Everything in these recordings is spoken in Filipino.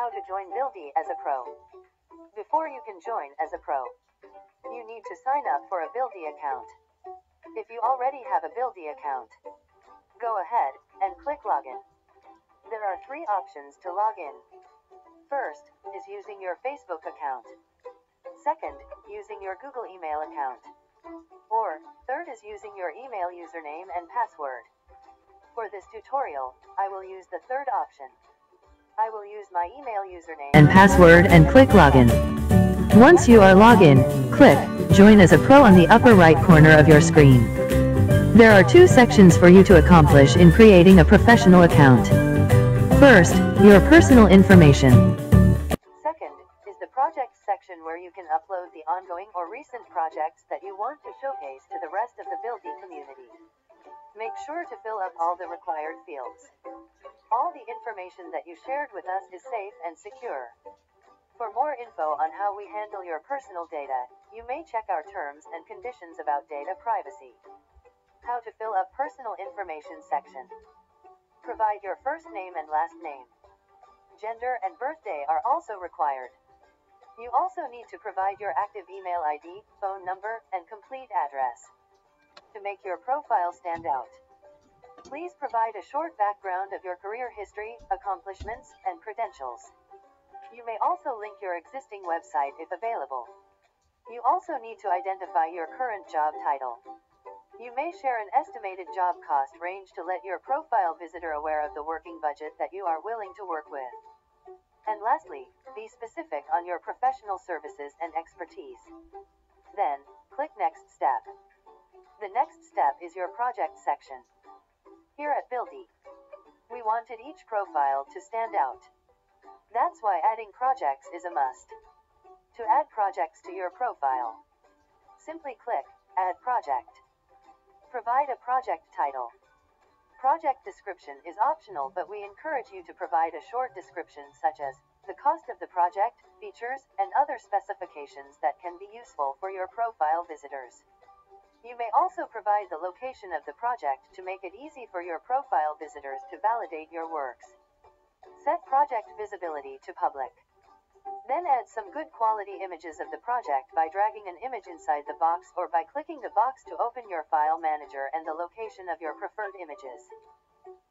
How to join Buildy as a pro. Before you can join as a pro, you need to sign up for a Buildy account. If you already have a Buildy account, go ahead and click Login. There are three options to log in. First is using your Facebook account. Second, using your Google email account. Or, third is using your email username and password. For this tutorial, I will use the third option. I will use my email username and password and click Login. Once you are login, click Join as a Pro on the upper right corner of your screen. There are two sections for you to accomplish in creating a professional account. First, your personal information. Second is the projects section where you can upload the ongoing or recent projects that you want to showcase to the rest of the Buildy community. Make sure to fill up all the required fields. All the information that you shared with us is safe and secure. For more info on how we handle your personal data, you may check our terms and conditions about data privacy. How to fill up personal information section. Provide your first name and last name. Gender and birthday are also required. You also need to provide your active email ID, phone number, and complete address. To make your profile stand out. Please provide a short background of your career history, accomplishments, and credentials. You may also link your existing website if available. You also need to identify your current job title. You may share an estimated job cost range to let your profile visitor aware of the working budget that you are willing to work with. And lastly, be specific on your professional services and expertise. Then, click Next Step. The next step is your project section. Here at Buildy, we wanted each profile to stand out. That's why adding projects is a must. To add projects to your profile, simply click Add Project. Provide a project title. Project description is optional, but we encourage you to provide a short description such as the cost of the project, features, and other specifications that can be useful for your profile visitors. You may also provide the location of the project to make it easy for your profile visitors to validate your works. Set project visibility to public. Then add some good quality images of the project by dragging an image inside the box or by clicking the box to open your file manager and the location of your preferred images.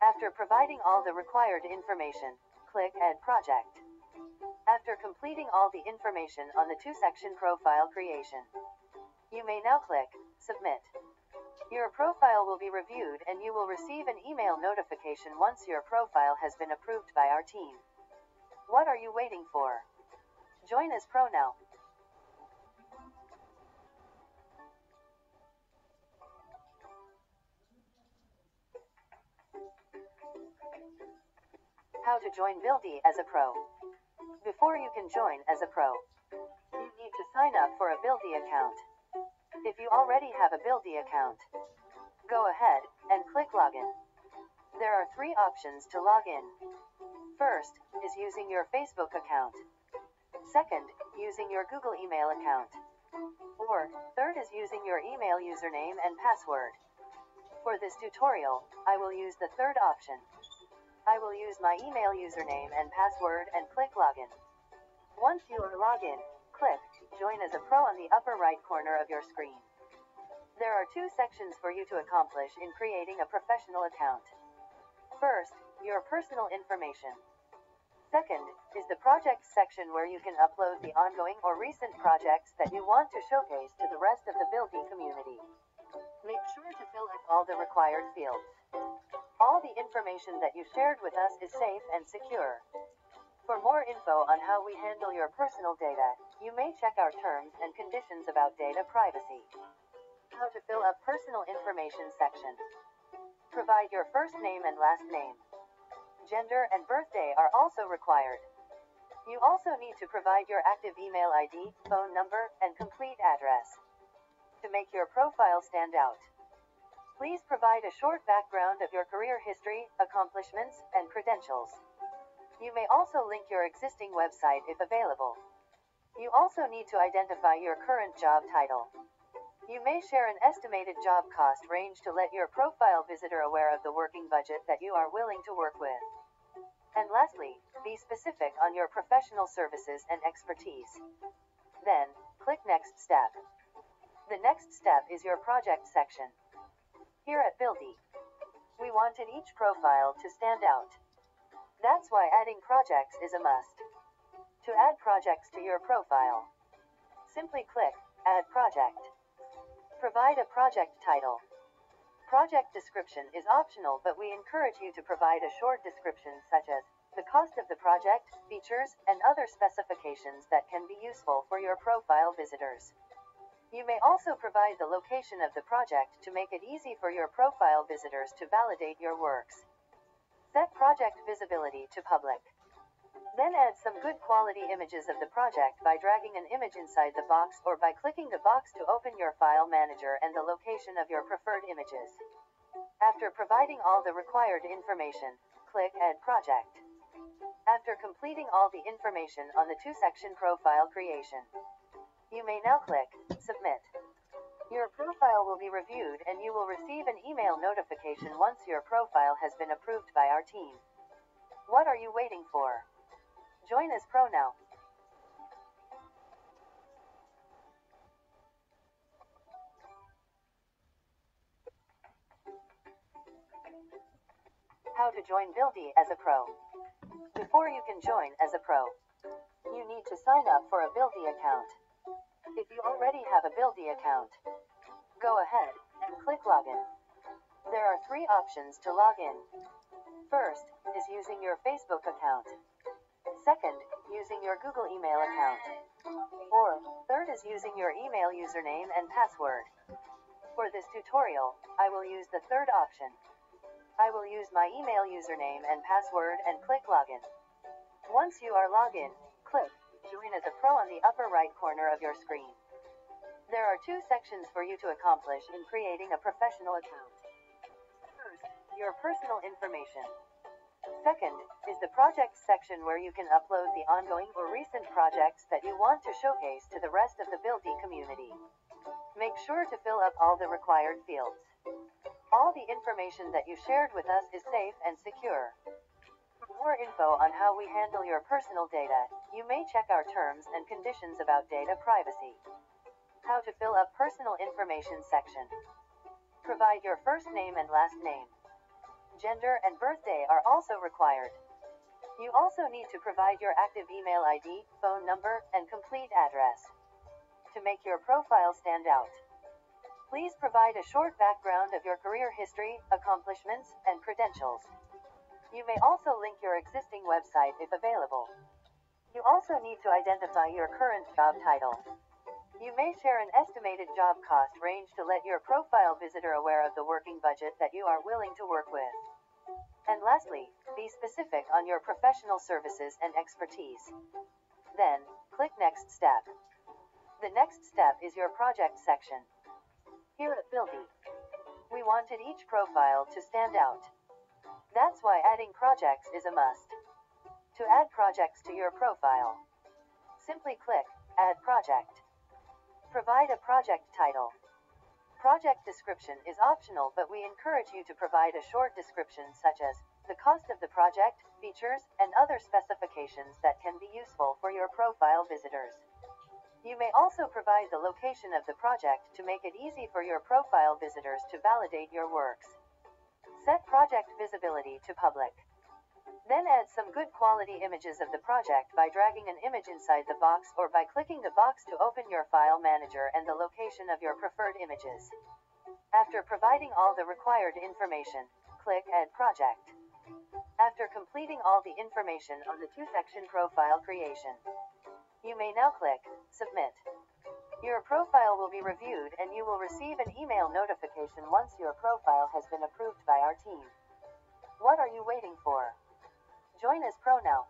After providing all the required information, click Add Project. After completing all the information on the two-section profile creation, you may now click Submit. Your profile will be reviewed and you will receive an email notification once your profile has been approved by our team. What are you waiting for? Join as pro now. How to join Buildy as a pro. Before you can join as a pro, you need to sign up for a Buildy account. If you already have a Buildy account, go ahead and click Login. There are three options to log in. First is using your Facebook account. Second, using your Google email account. Or, third is using your email username and password. For this tutorial, I will use the third option. I will use my email username and password and click Login. Once you are logged in, click Join as a Pro on the upper right corner of your screen. There are two sections for you to accomplish in creating a professional account. First, your personal information. Second, is the projects section where you can upload the ongoing or recent projects that you want to showcase to the rest of the building community. Make sure to fill in all the required fields. All the information that you shared with us is safe and secure. For more info on how we handle your personal data, you may check our terms and conditions about data privacy. How to fill up personal information section. Provide your first name and last name. Gender and birthday are also required. You also need to provide your active email ID, phone number, and complete address. To make your profile stand out, please provide a short background of your career history, accomplishments, and credentials. You may also link your existing website if available. You also need to identify your current job title. You may share an estimated job cost range to let your profile visitor aware of the working budget that you are willing to work with. And lastly, be specific on your professional services and expertise. Then, click Next Step. The next step is your project section. Here at Buildy, we wanted each profile to stand out. That's why adding projects is a must. To add projects to your profile, simply click Add Project. Provide a project title. Project description is optional, but we encourage you to provide a short description such as the cost of the project, features, and other specifications that can be useful for your profile visitors. You may also provide the location of the project to make it easy for your profile visitors to validate your works. Set project visibility to public. Then add some good quality images of the project by dragging an image inside the box or by clicking the box to open your file manager and the location of your preferred images. After providing all the required information, click Add Project. After completing all the information on the two-section profile creation, you may now click Submit. Your profile will be reviewed and you will receive an email notification once your profile has been approved by our team. What are you waiting for? Join as pro now. How to join Buildy as a pro. Before you can join as a pro, you need to sign up for a Buildy account. If you already have a Buildy account, go ahead and click Login. There are three options to log in. First is using your Facebook account. Second, using your Google email account. Or, third is using your email username and password. For this tutorial, I will use the third option. I will use my email username and password and click Login. Once you are logged in, click Join as a Pro on the upper right corner of your screen. There are two sections for you to accomplish in creating a professional account. First, your personal information. Second, is the projects section where you can upload the ongoing or recent projects that you want to showcase to the rest of the Buildy community. Make sure to fill up all the required fields. All the information that you shared with us is safe and secure. For more info on how we handle your personal data, you may check our terms and conditions about data privacy. How to fill up personal information section. Provide your first name and last name. Gender and birthday are also required. You also need to provide your active email ID, phone number, and complete address. To make your profile stand out. Please provide a short background of your career history, accomplishments, and credentials. You may also link your existing website if available. You also need to identify your current job title. You may share an estimated job cost range to let your profile visitor aware of the working budget that you are willing to work with. And lastly, be specific on your professional services and expertise. Then, click Next Step. The next step is your project section. Here at Buildy, we wanted each profile to stand out. That's why adding projects is a must. To add projects to your profile, simply click Add Project. Provide a project title. Project description is optional, but we encourage you to provide a short description such as the cost of the project, features, and other specifications that can be useful for your profile visitors. You may also provide the location of the project to make it easy for your profile visitors to validate your works. Set project visibility to public. Then add some good quality images of the project by dragging an image inside the box or by clicking the box to open your file manager and the location of your preferred images. After providing all the required information, click Add Project. After completing all the information on the two-section profile creation, you may now click Submit. Your profile will be reviewed and you will receive an email notification once your profile has been approved by our team. What are you waiting for? Join as pro now.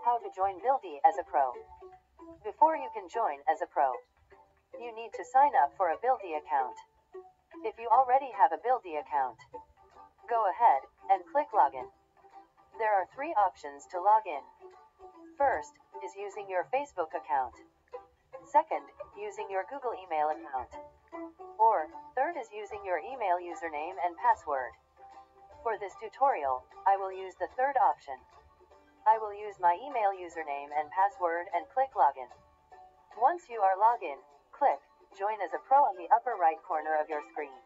How to join Buildy as a pro. Before you can join as a pro, you need to sign up for a Buildy account. If you already have a Buildy account, go ahead and click Login. There are three options to log in. First is using your Facebook account. Second, using your Google email account. Or, third is using your email username and password. For this tutorial, I will use the third option. I will use my email username and password and click login. Once you are logged in, click join as a pro on the upper right corner of your screen.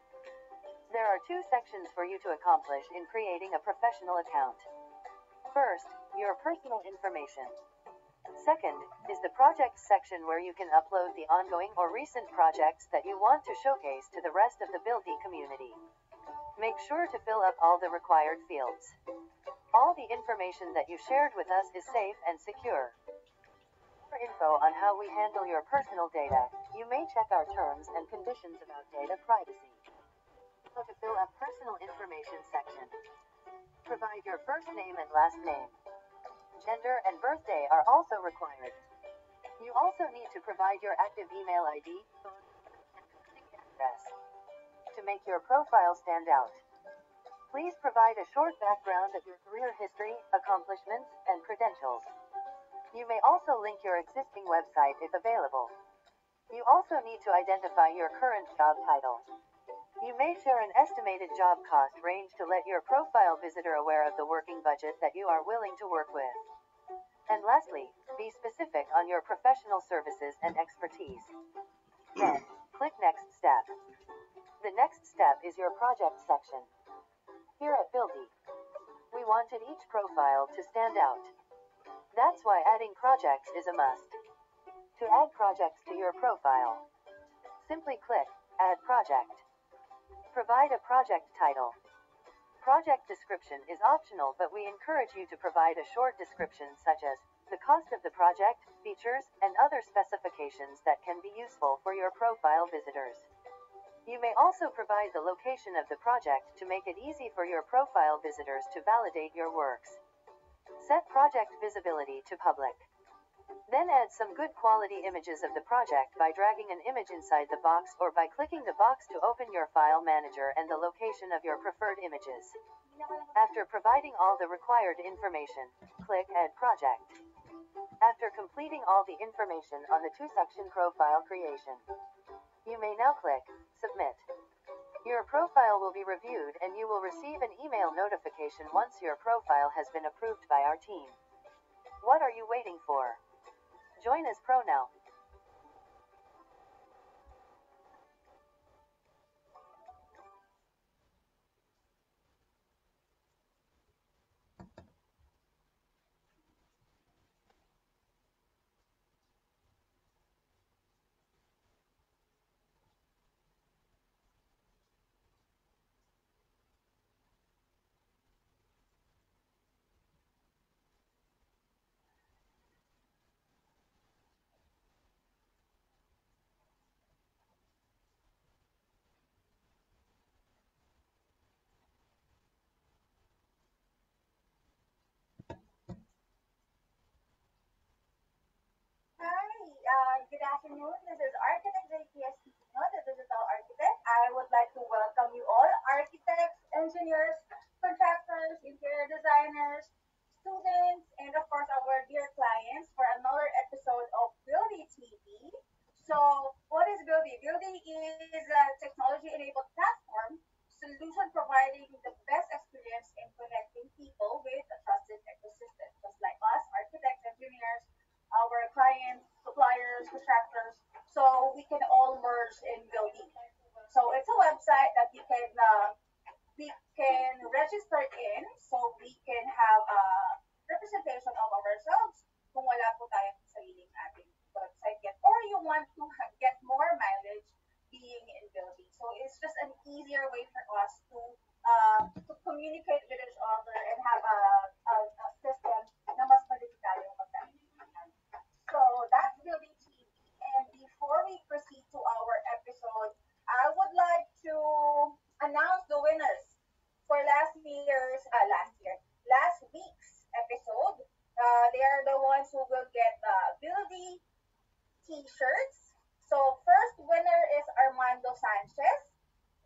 There are two sections for you to accomplish in creating a professional account. First, your personal information. Second, is the projects section where you can upload the ongoing or recent projects that you want to showcase to the rest of the Buildy community. Make sure to fill up all the required fields. All the information that you shared with us is safe and secure. For info on how we handle your personal data, you may check our terms and conditions about data privacy. How to fill up personal information section. Provide your first name and last name. Gender and birthday are also required. You also need to provide your active email ID, phone, and address to make your profile stand out. Please provide a short background of your career history, accomplishments, and credentials. You may also link your existing website if available. You also need to identify your current job title. You may share an estimated job cost range to let your profile visitor aware of the working budget that you are willing to work with. And lastly, be specific on your professional services and expertise. Then, click Next Step. The next step is your project section. Here at Buildy, we wanted each profile to stand out. That's why adding projects is a must. To add projects to your profile, simply click Add Project. Provide a project title. Project description is optional, but we encourage you to provide a short description such as the cost of the project, features, and other specifications that can be useful for your profile visitors. You may also provide the location of the project to make it easy for your profile visitors to validate your works. Set project visibility to public. Then add some good quality images of the project by dragging an image inside the box or by clicking the box to open your file manager and the location of your preferred images. After providing all the required information, click Add Project. After completing all the information on the two-section profile creation, you may now click Submit. Your profile will be reviewed and you will receive an email notification once your profile has been approved by our team. What are you waiting for? Join as pro now. Uh, good afternoon. This is Architect JPS Tino, the Digital Architect. I would like to welcome you all, architects, engineers, contractors, interior designers, students, and of course our dear clients for another episode of Buildy TV. So, what is Buildy? Buildy is a technology-enabled platform solution providing the best experience in connecting people with a trusted ecosystem, just like us, architects, engineers, our clients, suppliers, contractors, so we can all merge in building. So it's a website that you can uh, we can register in, so we can have a representation of ourselves kung wala po tayong sariling ating website yet, or you want to get more mileage being in building. So it's just an easier way for us to uh, to communicate with each other and have a, a, a system So that's Building TV. And before we proceed to our episode, I would like to announce the winners for last year's, uh, last year, last week's episode. Uh, they are the ones who will get uh, Buildy t-shirts. So first winner is Armando Sanchez,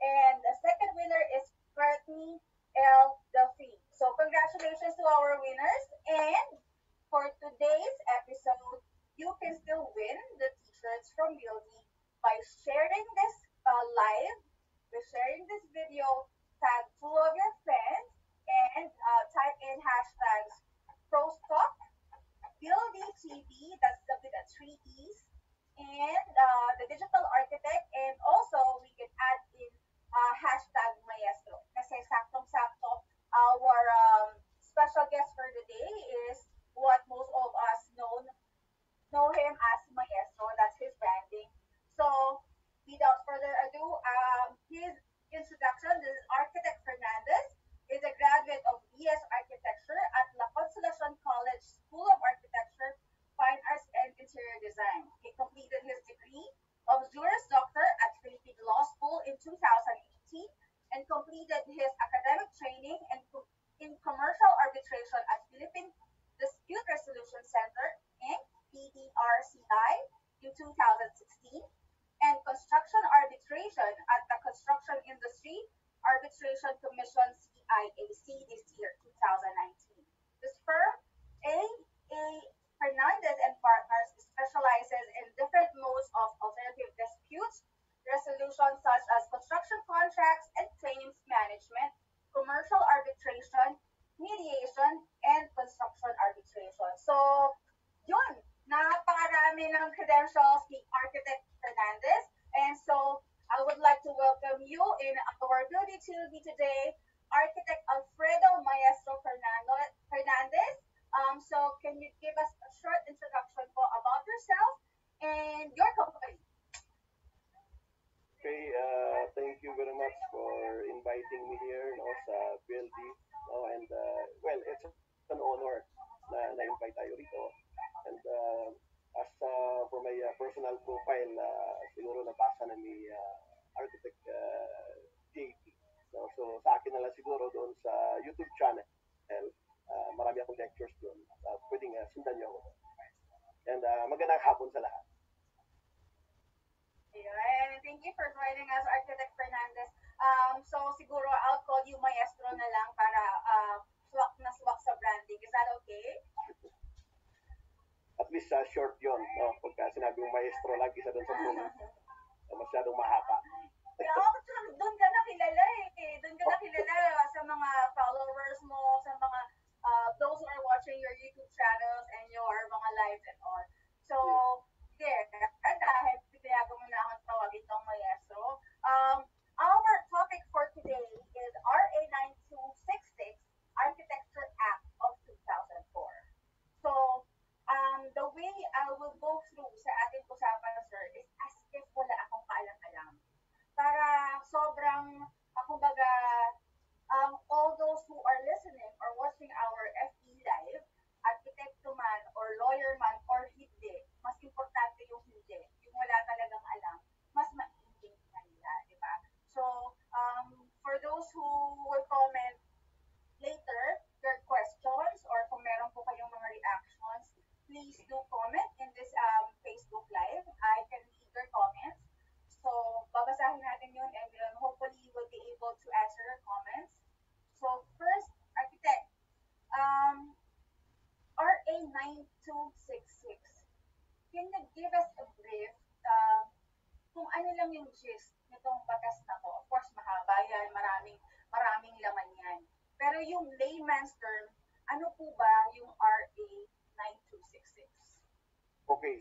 and the second winner is Courtney L. Delphine. So congratulations to our winners. And for today's episode, you can still win the t-shirts from Real by sharing this uh, live, by sharing this video, tag two of your friends, and uh, type in hashtags ProStock, BuildyTV, that's the with the three E's, and uh, the Digital Architect, and also we can add in uh, hashtag Maestro. Kasi saktong-sakto, our um, special guest for the day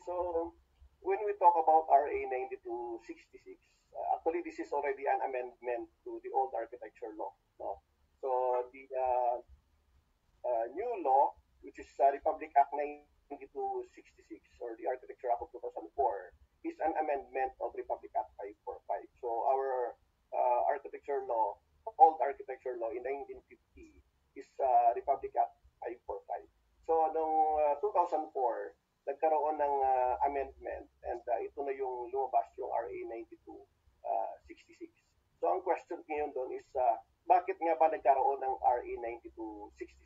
so when we talk about RA 9266, uh, actually this is already an amendment to the old architecture law. No? So the uh, uh, new law, which is uh, Republic Act 9266 or the Architecture Act of 2004, is an amendment of Republic Act 545. So our uh, architecture law, old architecture law in 1950 is uh, Republic Act 545. So noong 2004, nagkaroon ng uh, amendment and uh, ito na yung lumabas yung RA 9266. Uh, so ang question ngayon doon is uh, bakit nga ba nagkaroon ng RA 9266?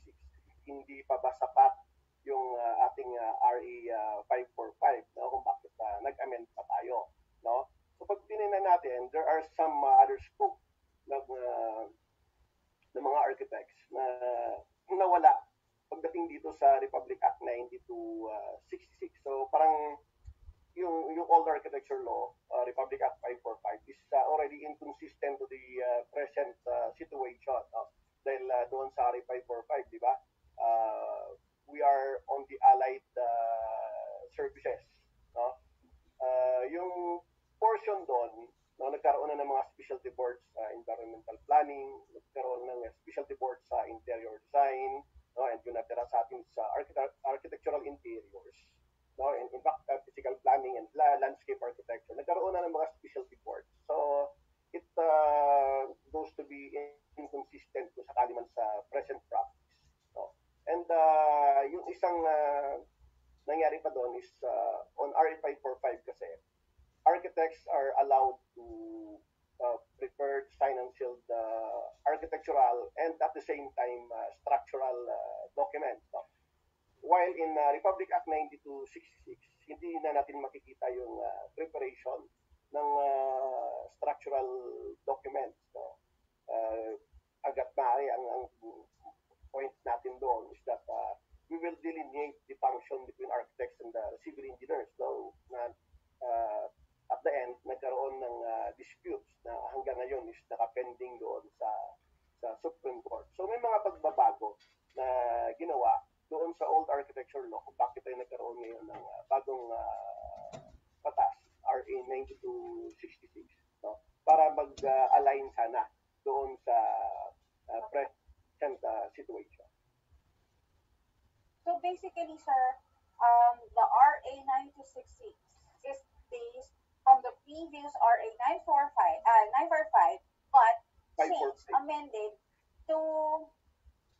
Uh, structural documents. No? Uh, agad maaari ang, ang point natin doon is that uh, we will delineate the function between architects and the civil engineers. No? Na, uh, at the end, nagkaroon ng uh, disputes na hanggang ngayon is nakapending doon sa sa Supreme Court. So may mga pagbabago na ginawa doon sa old architecture law kung bakit tayo nagkaroon ngayon ng uh, bagong uh, batas, RA 9266, no? para mag-align sana doon sa uh, present uh, situation. So basically, sir, um, the RA 9266 is based from the previous RA 945, uh, 945, but changed, 545. amended to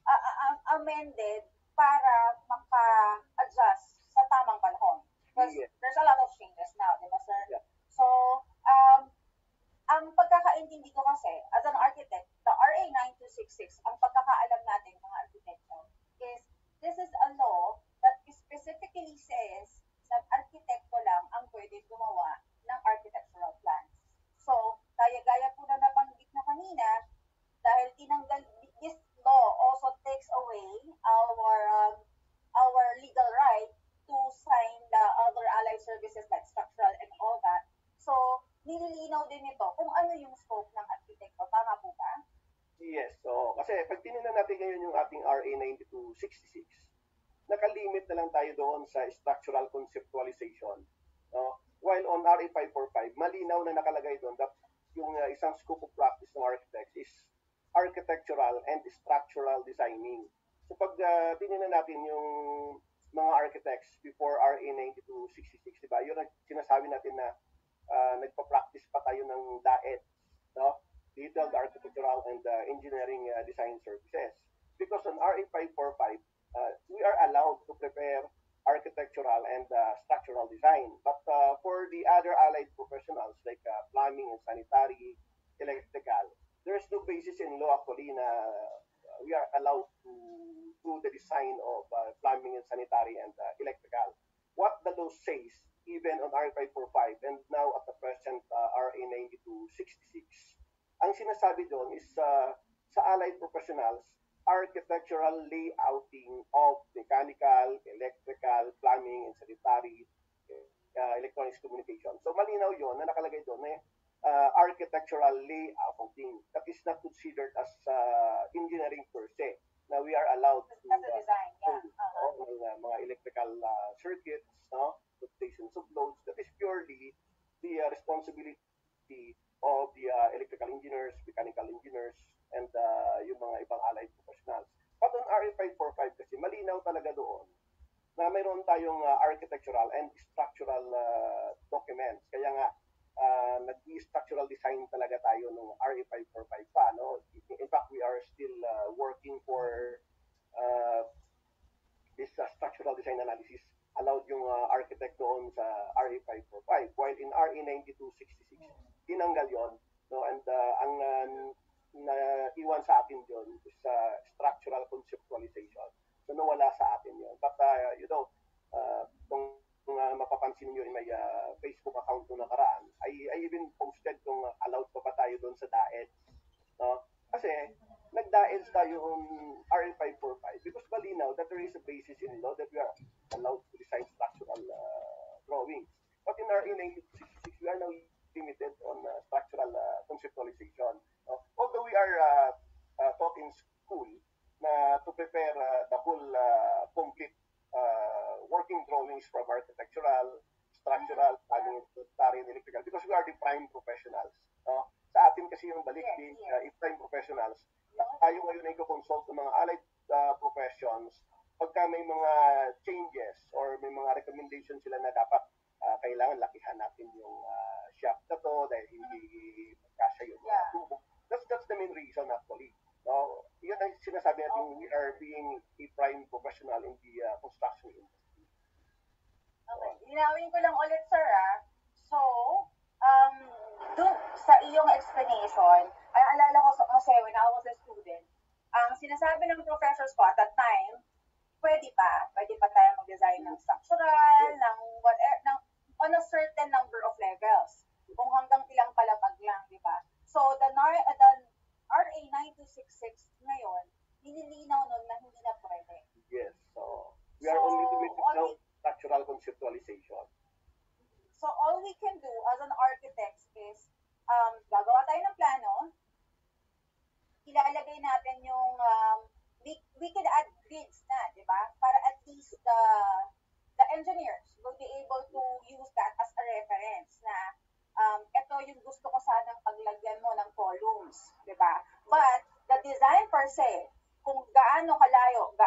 uh, uh, uh, amended para maka-adjust sa tamang panahon. Because Yes. there's a lot of changes now, di ba, sir? Yeah. So, um, ang pagkakaintindi ko kasi, as an architect, the RA 9266, ang pagkakaalam natin mga arkitekto, is this is a law that specifically says na arkitekto lang ang pwede gumawa ng architectural plans. So, gaya-gaya po na nabanggit na kanina, dahil tinanggal, this law also takes away our um, our legal right to sign the other allied services like structural and all that. So, nililinaw din ito kung ano yung scope ng arkitekto. Tama po ba? Yes, so kasi pag tinignan natin ngayon yung ating RA 9266, nakalimit na lang tayo doon sa structural conceptualization. No? While on RA 545, malinaw na nakalagay doon that yung uh, isang scope of practice ng architects is architectural and structural designing. So pag uh, tinignan natin yung mga architects before RA 9266, di ba? Yun ang sinasabi natin na uh, nagpa-practice pa tayo ng DAED, no? detailed architectural and uh, engineering uh, design services. Because on RA 545, uh, we are allowed to prepare architectural and uh, structural design. But uh, for the other allied professionals like uh, plumbing and sanitary, electrical, there's no basis in law actually na we are allowed to do the design of uh, plumbing and sanitary and uh, electrical. What the law says, even on RA 545 and now at the present uh, RA 9266, ang sinasabi doon is uh, sa allied professionals, architectural layouting of mechanical, electrical, plumbing, and sanitary, uh, electronics communication. So malinaw yon na nakalagay doon na uh, architectural layouting that is not considered as uh, engineering per se. Now we are allowed to uh, design, yeah. Ng, uh, mga electrical uh, circuits, no? Rotations of loads. That is purely the uh, responsibility of the uh, electrical engineers, mechanical engineers, and uh, yung mga ibang allied professionals. But on RA 545 kasi malinaw talaga doon na mayroon tayong uh, architectural and structural uh, documents. Kaya nga, uh, nag-structural design talaga tayo ng RA 545 pa. No? In fact, we are still uh, working for uh, this uh, structural design analysis allowed yung uh, architect doon sa RA 545 while in RA 9266 tinanggal yon no? And uh, ang uh, na iwan sa atin yon is uh, structural conceptualization. So nawala sa atin yon but uh, you know uh, kung uh, mapapansin niyo in my uh, Facebook account nung nakaraan I, I even posted kung allowed pa ba tayo doon sa DAED no? Kasi nag-DAED tayo on RA 545 because malinaw that there is a basis in law that we are allowed to design structural uh, drawings. But in in 1966, we are now limited on uh, structural uh, conceptualization. Uh, although we are uh, uh, taught in school na to prepare uh, the whole uh, complete uh, working drawings from architectural, structural, planning, and electrical because we are the prime professionals. No? Sa atin kasi yung balik yes. uh, prime professionals, tayo ngayon ay consult ng mga allied uh, professions pagka may mga changes or may mga recommendation sila na dapat uh, kailangan lakihan natin yung ah, uh, shop na to dahil hindi kasya yung yeah. tubo. That's, that's the main reason actually. No, so, yun ang sinasabi natin, okay. we are being a prime professional in the uh, construction industry. Okay, linawin ko lang ulit sir ah. So, um, dun, sa iyong explanation, ay alala ko oh, kasi when I was a student, ang sinasabi ng professors ko at that time, pwede pa, pwede pa tayo mag-design ng structural, ng whatever, ng, on a certain number of levels. Kung hanggang ilang palapag lang, di ba? So, the, the RA 9266 ngayon, nililinaw nun na hindi na pwede. Yes, so, we are so, only limited now structural conceptualization. So, all we can do as an architect is, um, gagawa tayo ng plano, ilalagay natin yung um, we, we can add grids na, di ba? Para at least the the engineers will be able to use that as a reference na um, ito yung gusto ko sanang paglagyan mo ng columns, di ba? But the design per se, kung gaano kalayo, ga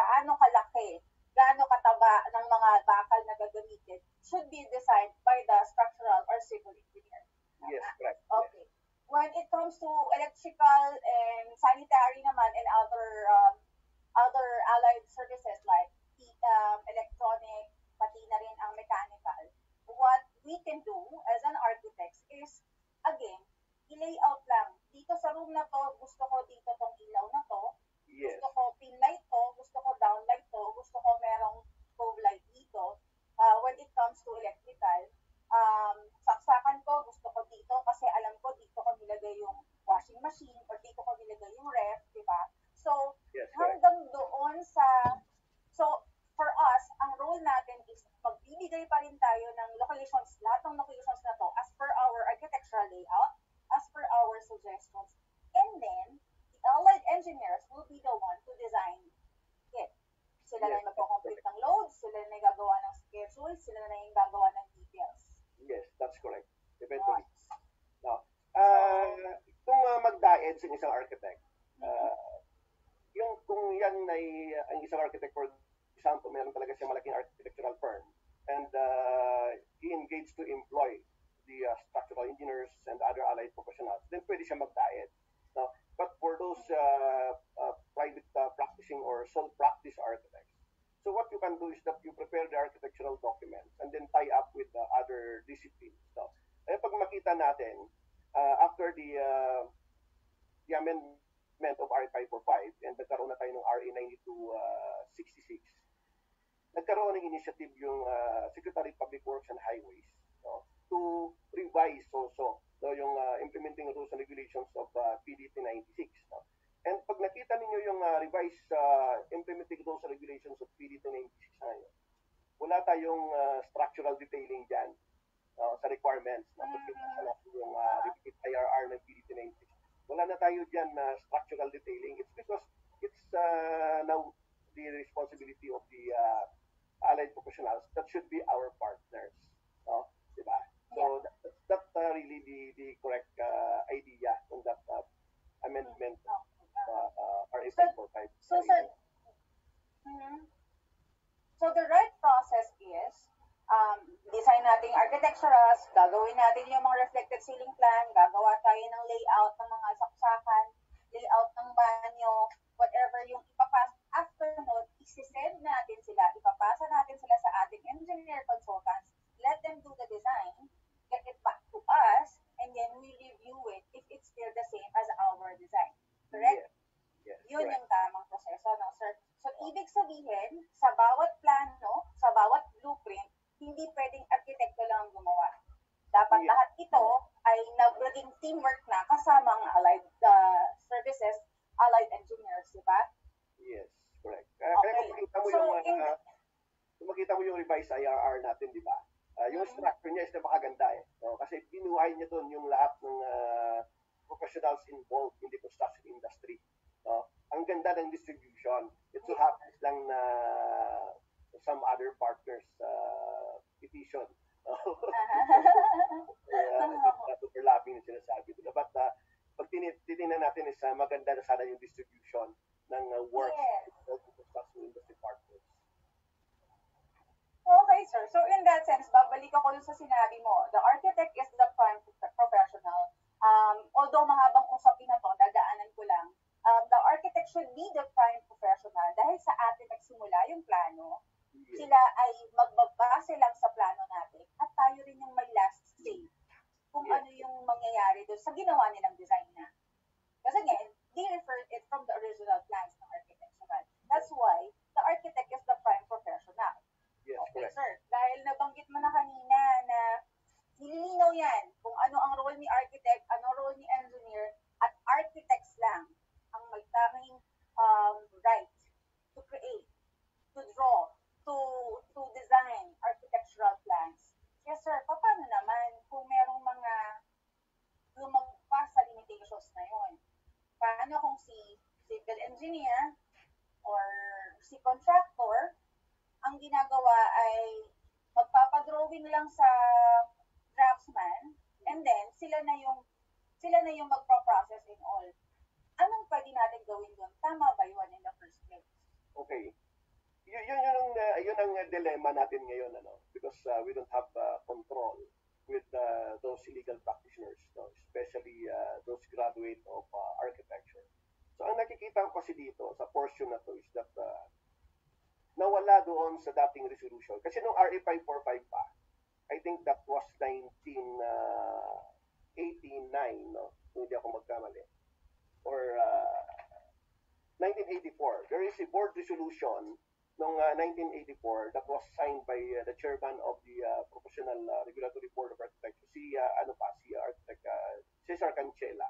Cancela,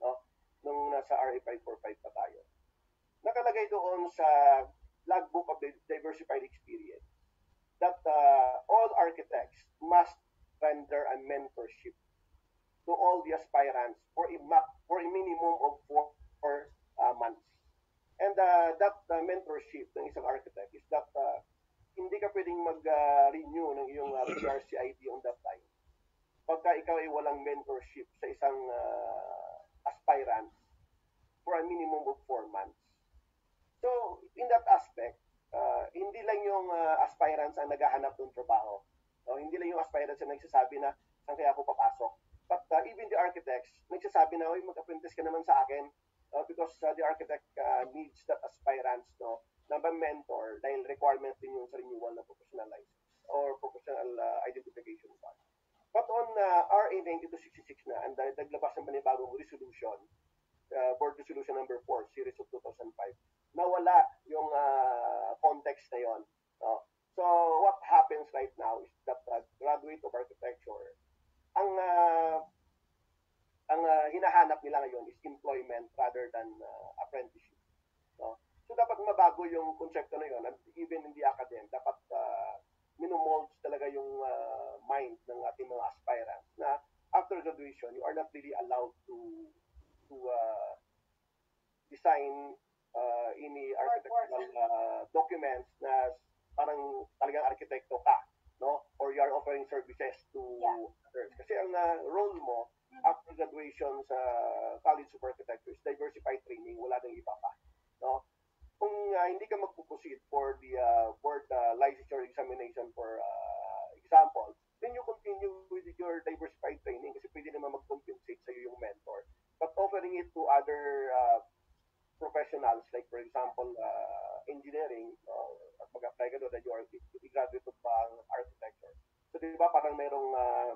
no? Nung nasa RA 545 pa tayo. Nakalagay doon sa logbook of the diversified experience that uh, all architects must render a mentorship to all the aspirants for a, for a minimum of four, four uh, months. And uh, that uh, mentorship ng isang architect is that uh, hindi ka pwedeng mag-renew ng iyong uh, PRCID on time. Pagka ikaw ay walang mentorship sa isang uh, aspirant for a minimum of four months. So, in that aspect, uh, hindi lang yung uh, aspirants ang naghahanap ng trabaho. No? Hindi lang yung aspirants ang nagsasabi na saan kaya ako papasok. But uh, even the architects, nagsasabi na, uy, mag-apprentice ka naman sa akin uh, because uh, the architect uh, needs that aspirants no, na mentor dahil requirement din yung sa renewal ng professional license or professional uh, identification card. But on uh, RA 9266 na, ang naglabas ng panibagong resolution, uh, Board Resolution number 4, series of 2005, nawala yung uh, context na yon. No? So, what happens right now is that uh, graduate of architecture, ang uh, ang uh, hinahanap nila ngayon is employment rather than uh, apprenticeship. No? So, dapat mabago yung konsepto na yun. And even in the academy, dapat uh, minumolds talaga yung uh, mind ng ating mga aspirants na after graduation, you are not really allowed to to uh, design uh, any architectural uh, documents na parang talagang arkitekto ka, no? Or you are offering services to Yeah. others. Kasi ang uh, role mo Mhm. after graduation sa College of Architecture is diversified training, wala nang iba pa, no? Kung uh, hindi ka magpuproceed for the uh, board uh, licensure examination for uh, example, then you continue with your diversified training kasi pwede naman mag-compensate sa'yo yung mentor. But offering it to other uh, professionals like for example uh, engineering uh, at mag-apply ka doon that you are graduate of uh, architecture. So di ba parang merong uh,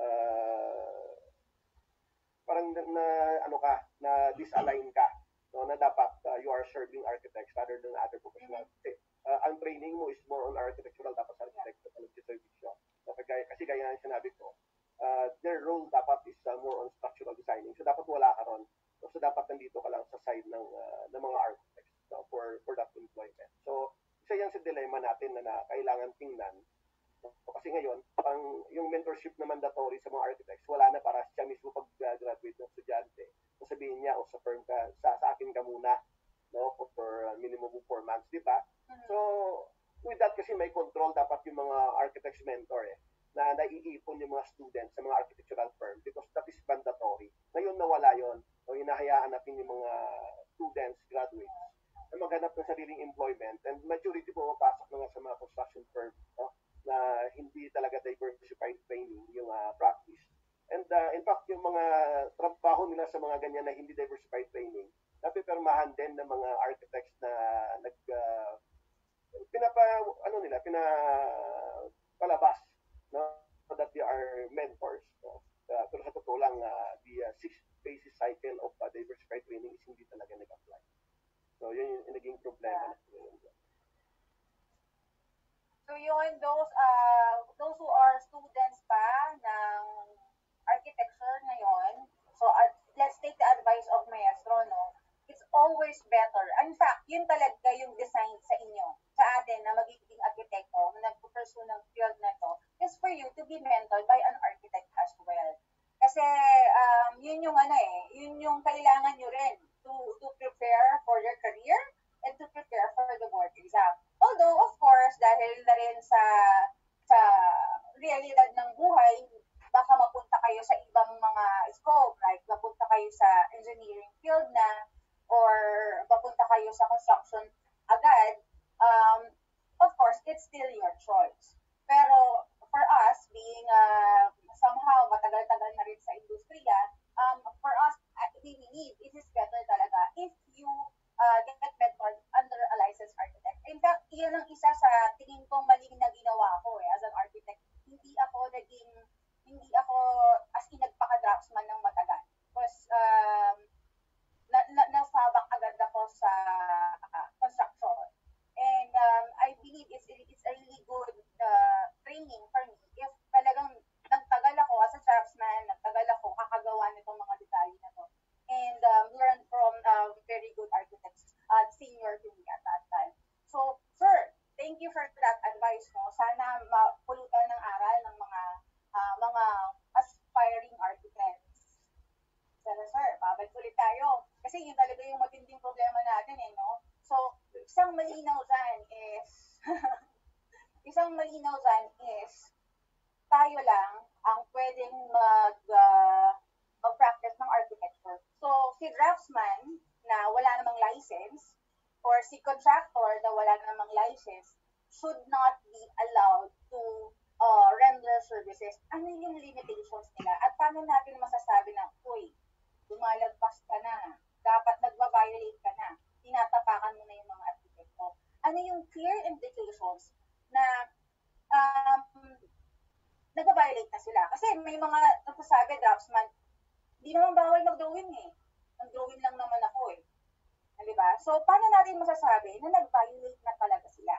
uh, parang na, na ano ka na disalign ka no na dapat uh, you are serving architects rather than other professionals. Kasi uh, ang training mo is more on architectural dapat sa architecture ka nagsiservisyo. So, kaya, kasi gaya ng sinabi ko, uh, their role dapat is uh, more on structural designing. So dapat wala ka ron. So, so dapat nandito ka lang sa side ng uh, ng mga architects no, for for that employment. So isa yan sa dilemma natin na, na kailangan tingnan. So, kasi ngayon, ang yung mentorship na mandatory sa mga architects, wala na para siya mismo pag-graduate ng estudyante. So niya, o sa firm ka, sa, sa akin ka muna, no, for, for uh, minimum of four months, di ba? Mhm. So, with that kasi may control dapat yung mga architects mentor eh, na naiipon yung mga students sa mga architectural firm because that is mandatory. Ngayon nawala yon o hinahayaan natin yung mga students, graduates, na maghanap ng sariling employment and majority po papasok na nga sa mga construction firm no? na hindi talaga diversified training yung uh, practice. And uh, in fact, yung mga trabaho nila sa mga ganyan na hindi diversified training, napipirmahan din ng mga architects na nag uh, pinapa ano nila pina palabas no that they are mentors no? Uh, pero sa totoo lang, uh, the uh, six basis cycle of uh, diversified training is hindi talaga nag-apply. So, yun yung naging problema. Yeah. So yun, those uh, those who are students pa ng architecture ngayon, so uh, let's take the advice of Maestro, no? It's always better. In fact, yun talaga yung design sa inyo, sa atin na magiging arkitekto, na nagpupursue ng field na to, is for you to be mentored by an architect as well. Kasi um, yun yung ano eh, yun yung kailangan nyo rin to, to prepare for your career and to prepare for the board exam. Although, of course, dahil na rin sa sa realidad ng buhay, baka mapunta kayo sa ibang mga scope, like mapunta kayo sa engineering field na, or mapunta kayo sa construction agad, um, of course, it's still your choice. Pero for us, being uh, somehow matagal-tagal na rin sa industriya, um, for us, we need, it is better talaga if you uh, get mentored under a licensed architect. In fact, yun ang isa sa tingin kong maling na ginawa ko eh, as an architect. Hindi ako naging, hindi ako as in nagpaka-draftsman ng matagal. Because um, na, na, nasabak agad ako sa uh, construction. And um, I believe it's, it's a really good uh, training for me if talagang nagtagal ako as a draftsman, nagtagal ako kakagawa nitong mga detalye na to and um, learn from uh, very good architects at uh, senior to me at that time. So, sir, thank you for that advice mo. Sana mapulutan ng aral ng mga uh, mga aspiring architects. Sana, sir, babalik ulit tayo. Kasi yun talaga yung matinding problema natin eh, no? So, isang malinaw dyan is, isang malinaw dyan is, tayo lang ang pwedeng mag, uh, mag-practice ng architecture. So, si draftsman na wala namang license or si contractor na wala namang license should not be allowed to uh, render services. Ano yung limitations nila? At paano natin masasabi na, uy, lumalagpas ka na, dapat nagba-violate ka na, tinatapakan mo na yung mga arkitekto. Ano yung clear indications na um, nagba-violate na sila? Kasi may mga nagsasabi, draftsman, hindi naman bawal mag-drawing eh. Nag-drawing lang naman ako eh. Di ba? So, paano natin masasabi na nag-violate na talaga sila?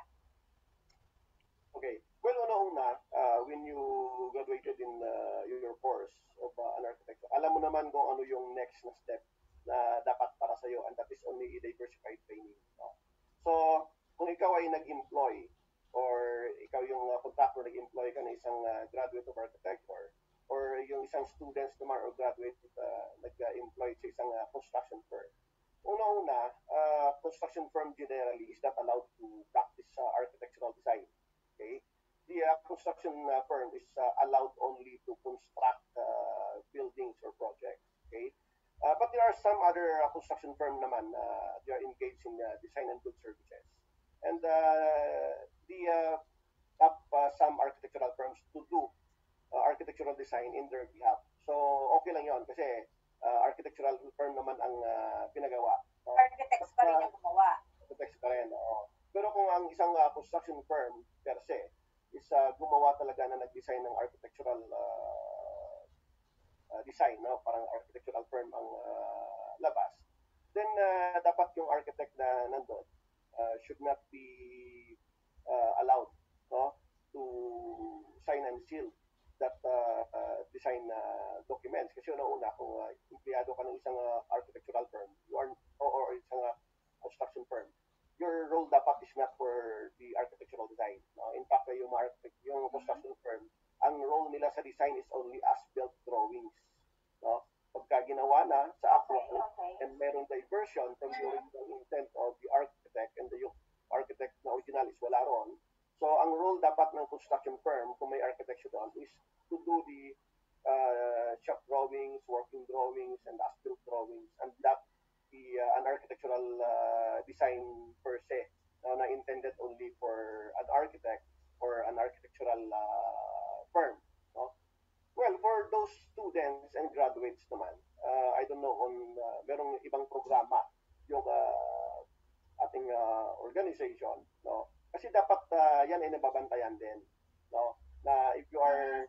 Okay. Well, una-una, uh, when you graduated in uh, your course of uh, an architect, alam mo naman kung ano yung next na step na dapat para sa iyo and that is only a diversified training. No? So, kung ikaw ay nag-employ or ikaw yung uh, contractor nag-employ ka ng isang uh, graduate of architecture or yung isang students naman or graduate uh, nag-employ sa isang uh, construction firm. Una-una, uh, construction firm generally is not allowed to practice uh, architectural design. Okay? The uh, construction uh, firm is uh, allowed only to construct uh, buildings or projects. Okay? Uh, but there are some other uh, construction firm naman uh, they are engaged in uh, design and good services. And uh, the uh, up uh, some architectural firms to do uh, architectural design in their behalf. So, okay lang yon kasi uh, architectural firm naman ang uh, pinagawa. Architects pa rin yung gumawa. Architects pa rin, oo. Pero kung ang isang uh, construction firm per se is uh, gumawa talaga na nag-design ng architectural uh, uh, design, no? parang architectural firm ang uh, labas, then uh, dapat yung architect na nandun uh, should not be uh, allowed no? to sign and seal that uh, uh, design uh, documents. Kasi una-una, kung uh, empleyado ka ng isang uh, architectural firm you are, or, or isang uh, construction firm, your role dapat is not for the architectural design. No? In fact, yung, architect, yung construction firm, ang role nila sa design is only as-built drawings. No? Pagka ginawa na sa approval Okay, okay. and merong diversion from the original intent of the architect and the architect na original is wala ron, So, ang role dapat ng construction firm, kung may architecture doon, is to do the uh, shop drawings, working drawings, and as-built drawings, and not the uh, an architectural uh, design per se, uh, na intended only for an architect or an architectural uh, firm. No? Well, for those students and graduates naman, uh, I don't know kung uh, merong ibang programa yung uh, ating uh, organization, no? Kasi dapat uh, yan ay nababantayan din, no? Na if you are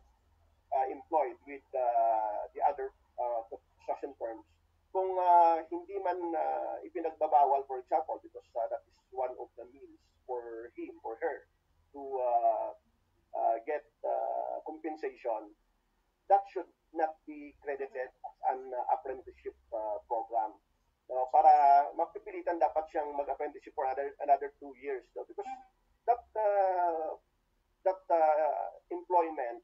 uh, employed with uh, the other uh, construction firms, kung uh, hindi man uh, ipinagbabawal, for example, because uh, that is one of the means for him or her to uh, uh, get uh, compensation, that should not be credited as an uh, apprenticeship uh, program. No, para mapipilitan dapat siyang mag-apprenticeship for another, another two years. No? Because that uh, that uh, employment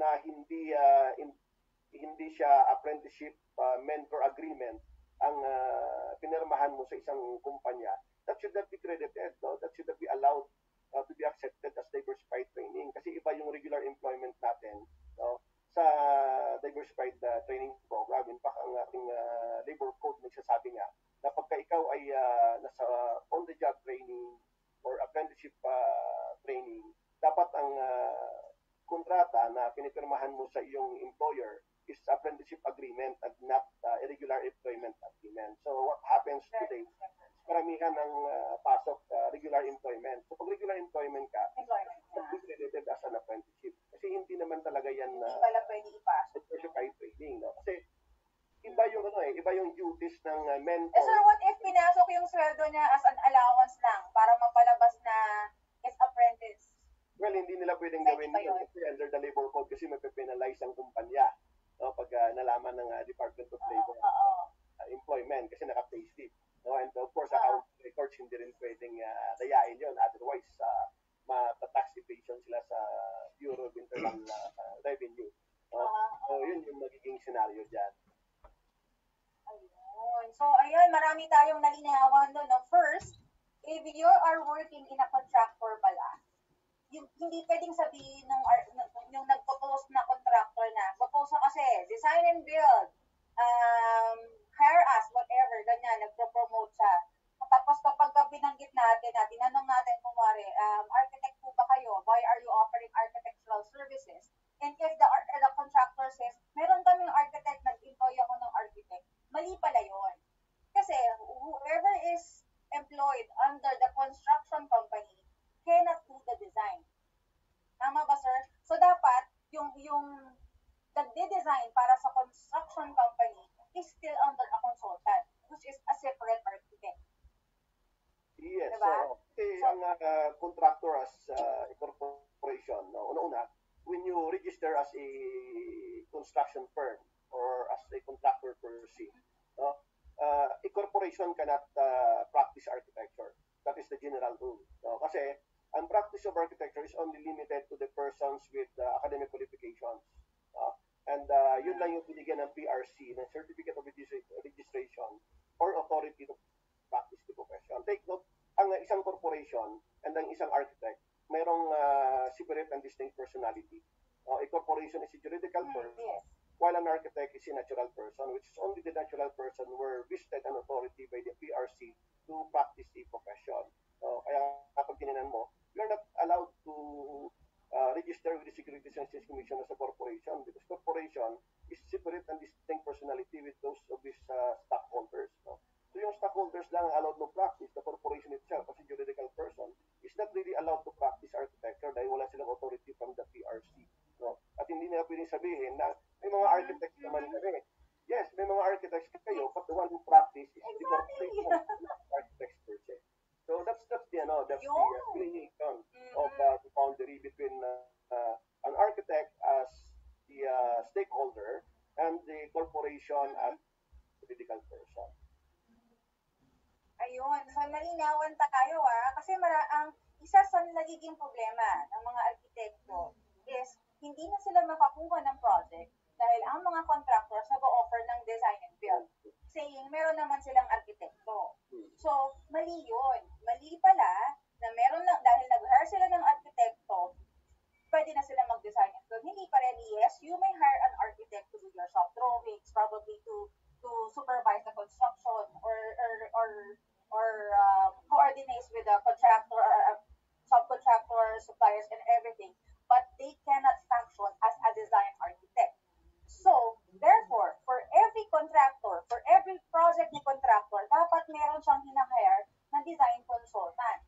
na hindi uh, in, hindi siya apprenticeship uh, mentor agreement ang uh, pinirmahan mo sa isang kumpanya, that should not be credited. No? That should not be allowed uh, to be accepted as diversified training kasi iba yung regular employment natin no? sa diversified uh, training program. In fact, ang ating uh, labor code nagsasabi nga na pagka ikaw ay uh, nasa on-the-job training or apprenticeship uh, training, dapat ang uh, kontrata na pinipirmahan mo sa iyong employer is apprenticeship agreement and not uh, irregular employment agreement. So what happens today, karamihan ng uh, pasok uh, regular employment. So pag regular employment ka, Employment. credited as an apprenticeship. Kasi hindi naman talaga yan Hindi uh, pala pwede ipasok. certified training. No? Kasi iba yung ano eh, iba yung duties ng uh, Eh, mentor. sir, what if pinasok yung sweldo niya as an allowance lang para mapalabas na is apprentice? Well, hindi nila pwedeng Pwede gawin yun kasi under the labor code kasi may penalize ang kumpanya no, pag uh, nalaman ng uh, Department of Labor oo. uh, employment kasi naka-payslip. No? And of course, account records hindi rin pwedeng uh, dayain yun. Otherwise, uh, mata-tax evasion sila sa Bureau of Internal uh, uh, Revenue. No? So, yun yung magiging scenario dyan. Ayun. So, ayun, marami tayong nalinawan doon. No? First, if you are working in a contractor pala, yung, hindi pwedeng sabihin ar- nung, yung nagpo-post na contractor na, propose na kasi, design and build, um, hire us, whatever, ganyan, nagpo-promote siya. Tapos kapag ka binanggit natin, na tinanong natin, kumari, um, architect po ba kayo? Why are you offering architectural services? And if the, the contractor says, meron kaming architect, nag-employ ako ng architect, mali pala yun. Kasi whoever is employed under the construction company cannot do the design. Tama ba, sir? So, dapat yung yung nagde-design para sa construction company is still under a consultant, which is a separate architect. Yes. Diba? So, kasi So- ang uh, contractor as uh, a corporation, no, una-una, when you register as a construction firm or as a contractor per se, no, uh, a corporation cannot uh, practice architecture. That is the general rule. No? Kasi ang practice of architecture is only limited to the persons with uh, academic qualifications. no? and uh, yun lang yung binigyan ng PRC, ng Certificate of Registra- Registration or authority to practice the profession. Take note, ang uh, isang corporation and ang isang architect, mayroong uh, separate and distinct personality. Uh, a corporation is a juridical firm, Yes. while an architect is a natural person, which is only the natural person were vested an authority by the PRC to practice the profession. So, kaya kapag tininan mo, you're not allowed to uh, register with the Securities and Exchange Commission as a corporation because corporation is separate and distinct personality with those of these uh, stockholders. No? So yung stockholders lang ang allowed to practice, the corporation itself as a juridical person is not really allowed to practice architecture dahil wala silang authority from the PRC. No? At hindi nila pwedeng sabihin na may mga architects naman kami. Yes, may mga architects kayo, but the one who practice is the Exactly. corporation, not architects per se. So that's that's the ano, that's the uh, Mhm. of uh, the boundary between uh, uh, an architect as the uh, stakeholder and the corporation as juridical person. Ayun. So, nalinawan tayo ah. Kasi mara ang isa sa nagiging problema ng mga arkitekto is hindi na sila makakuha ng project dahil ang mga contractors nag-offer ng design and build. Saying, meron naman silang arkitekto. So, mali yun. Mali pala na meron lang, dahil nag-hire sila ng arkitekto, pwede na sila mag-design and build. Hindi pa rin, yes, you may hire an architect to do your soft drawings, probably to to supervise the construction or or or, or um, coordinates with the contractor or uh, subcontractors, suppliers, and everything. But they cannot function as a design architect. So, therefore, for every contractor, for every project ni contractor, dapat meron siyang hinahire na design consultant.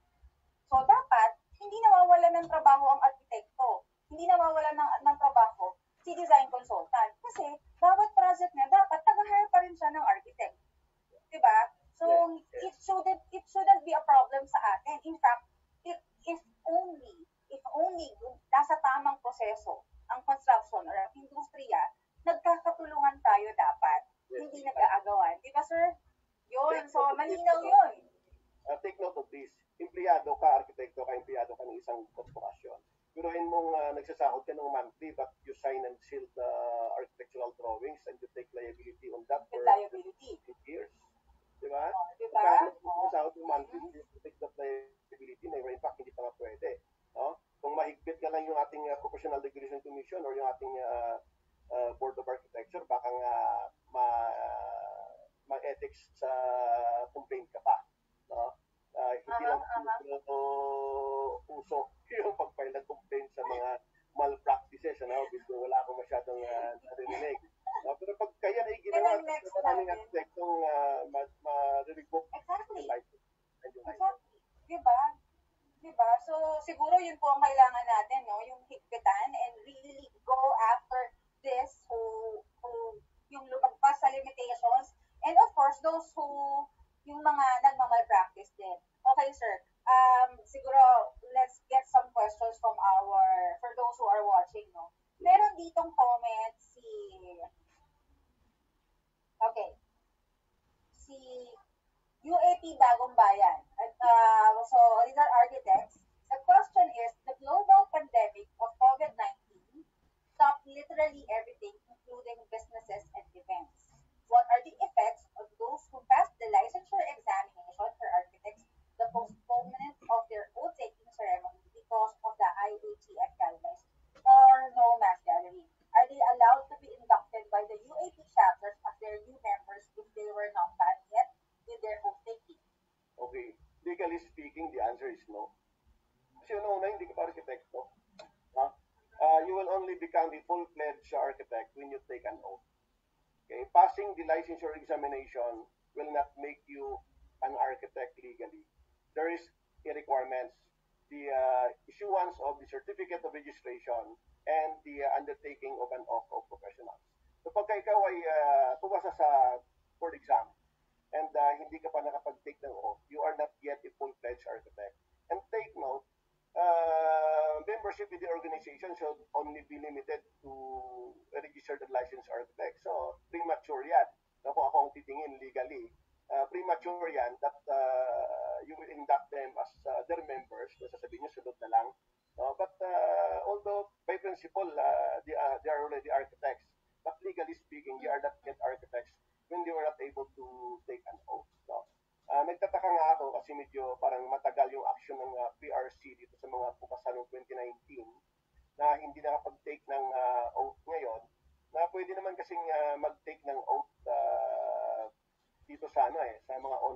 So dapat, hindi nawawala ng trabaho ang arkitekto, hindi nawawala ng, ng trabaho si design consultant. Kasi bawat project niya, dapat taga-hire pa rin siya ng architect. Diba? So, it shouldn't, it shouldn't be a problem sa atin. In fact, if, if only, if only nasa tamang proseso ang construction or ang industriya, nagkakatulungan tayo dapat. Yes. Hindi nag-aagawan. Di ba, sir? Yun. So, malinaw yun. Uh, take note of this. Empleyado ka, arkitekto ka, empleyado ka ng isang korporasyon. Piruhin mong uh, nagsasahod ka ng monthly but you sign and seal the uh, architectural drawings and you take liability on that for liability. years. Di ba? Oh, di ba? Kahit oh. sahod ng monthly, mm-hmm. you take that liability na in fact hindi pa nga pwede. No? Kung mahigpit ka lang yung ating uh, professional regulation commission or yung ating uh, o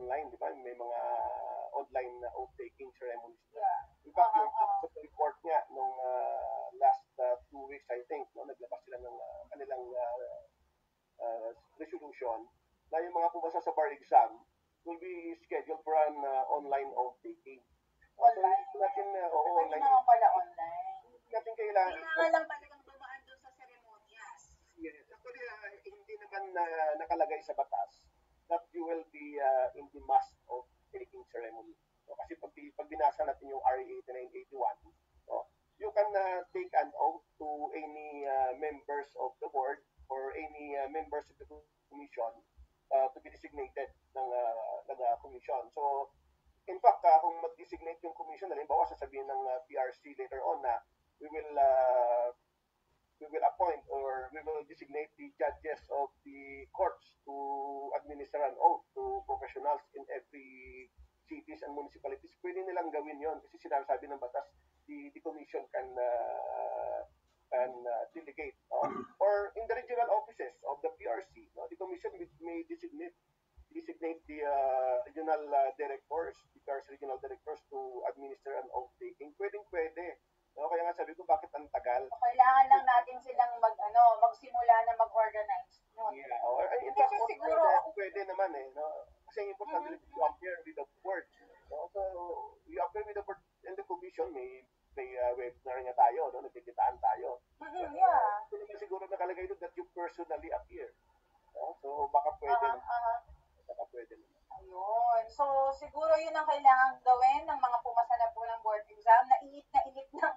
online, di ba? May mga online na oath-taking ceremonies. Yeah. In fact, yung Ah, ah. sa report nga nung ah, last ah, two weeks, I think, no, naglabas sila ng ah, kanilang ah, uh, resolution na yung mga pumasa sa bar exam will be scheduled for an uh, online oath taking. Uh, so, Online? hindi natin, uh, oo, Pwede online. naman pala online. Natin kailangan. Kailangan lang talagang dumaan doon sa seremonyas. Yes. Actually, uh, hindi naman uh, nakalagay sa batas that you will be uh, in the must of taking ceremony. So, kasi pag, pag binasa natin yung RA 8981, no, you can uh, take an oath to any uh, members of the board or any uh, members of the commission uh, to be designated ng, uh, ng uh, commission. So, in fact, uh, kung mag-designate yung commission, halimbawa sasabihin ng uh, PRC later on na we will uh, we will appoint or we will designate the judges of the courts to administer an oath to professionals in every cities and municipalities. Pwede nilang gawin yon kasi sinasabi ng batas, the, the commission can uh, can uh, delegate. no? Or in the regional offices of the PRC, no? the commission may, designate designate the uh, regional uh, directors, the PRC regional directors to administer an oath taking. Pwedeng pwede. No? Kaya nga sabi ko, bakit ang tagal? So, kailangan lang natin silang mag, ano, magsimula na mag-organize. No? Yeah. Oh, in siguro- pwede, pwede naman eh. No? Kasi yung importante Mhm. you appear with the board. No? So, you appear with the board and the commission, may may uh, webinar nga tayo, no? nagkikitaan tayo. Mhm, yeah. Ito naman siguro nakalagay doon that you personally appear. No? So, baka pwede naman. aha. Baka pwede naman. Ayun. So, siguro yun ang kailangan gawin ng mga pumasa na po ng board exam. Nainit na init ng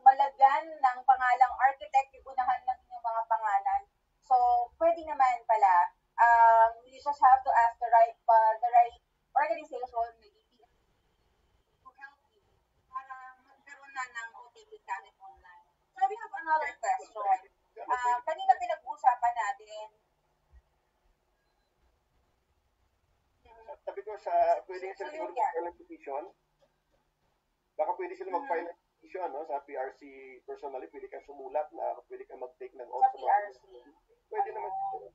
malagyan ng pangalang architect, ibunahan ng inyong mga pangalan. So, pwede naman pala. Um, you just have to ask the right, uh, the right organization, maybe to help you para magkaroon na ng OTP talent online. So, we have another question. Uh, kanina pinag-uusapan natin sila yun siguro yan. mag-file ng petition. Baka pwede sila Mhm. mag-file ng petition, no? Sa PRC personally, pwede kang sumulat na pwede kang mag-take ng oath Sa PRC. Pwede naman siguro.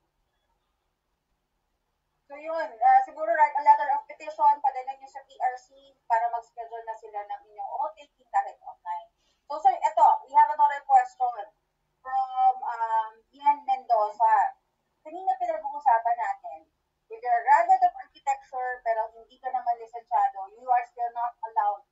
So yun, ah, siguro write a letter of petition, padala nyo sa PRC para mag-schedule na sila ng inyong o-taking kahit online. So sir, eto, we have another question from um, Ian Mendoza. Kanina pinag-uusapan natin, you're a graduate of architecture pero hindi ka naman lisensyado, you are still not allowed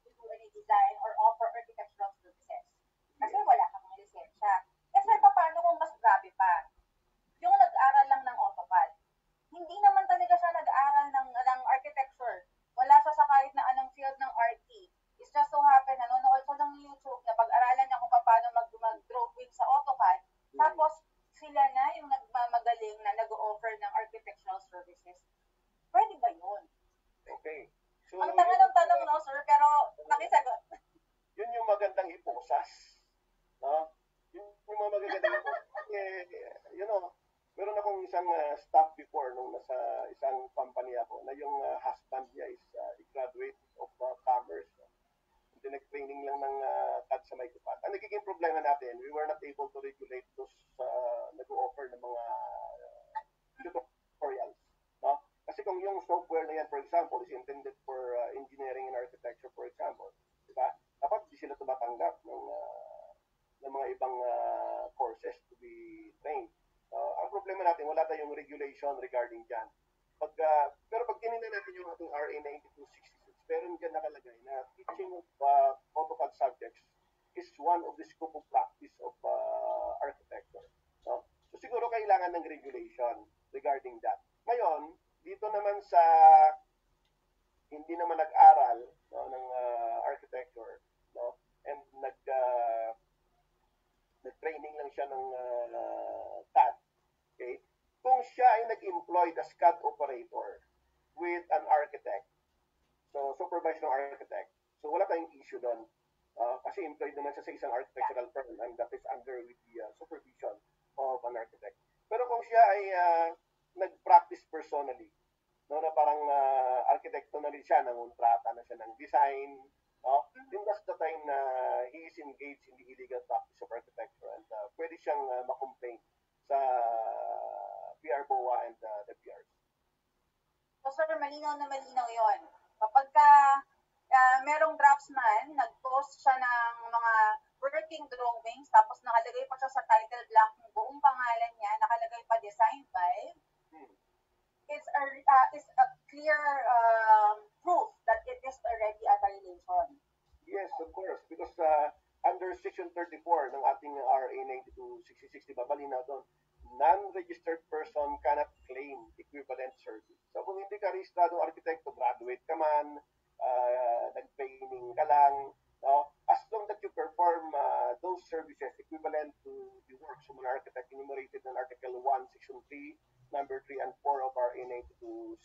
those services equivalent to the works of an architect enumerated in Article 1, Section 3, number 3 and 4 of our NA 266,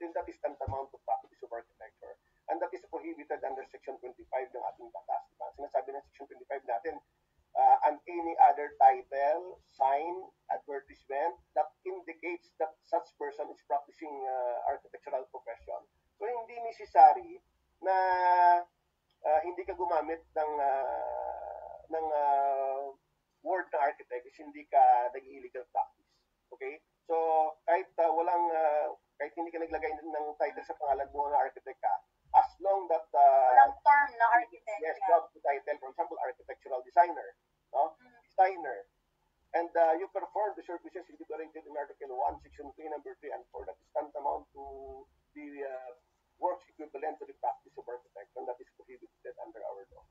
then that is tantamount to practice of architecture. And that is prohibited under Section 25 ng ating batas. Diba? Sinasabi ng Section 25 natin, uh, and any other title, sign, advertisement that indicates that such person is practicing uh, architectural profession. So hindi necessary na uh, hindi ka gumamit ng uh, ng uh, word na architect is hindi ka nag-illegal practice. Okay? So kahit uh, walang uh, kahit hindi ka naglagay ng title sa pangalan mo na architect ka, as long that uh, Walang term na architect. yes, yeah. job title, for example, architectural designer, no? Mhm. Designer. And uh, you perform the services enumerated in Article 1, Section 3, Number 3, and 4. That is tantamount to the uh, works equivalent to the practice of architect, and that is prohibited under our law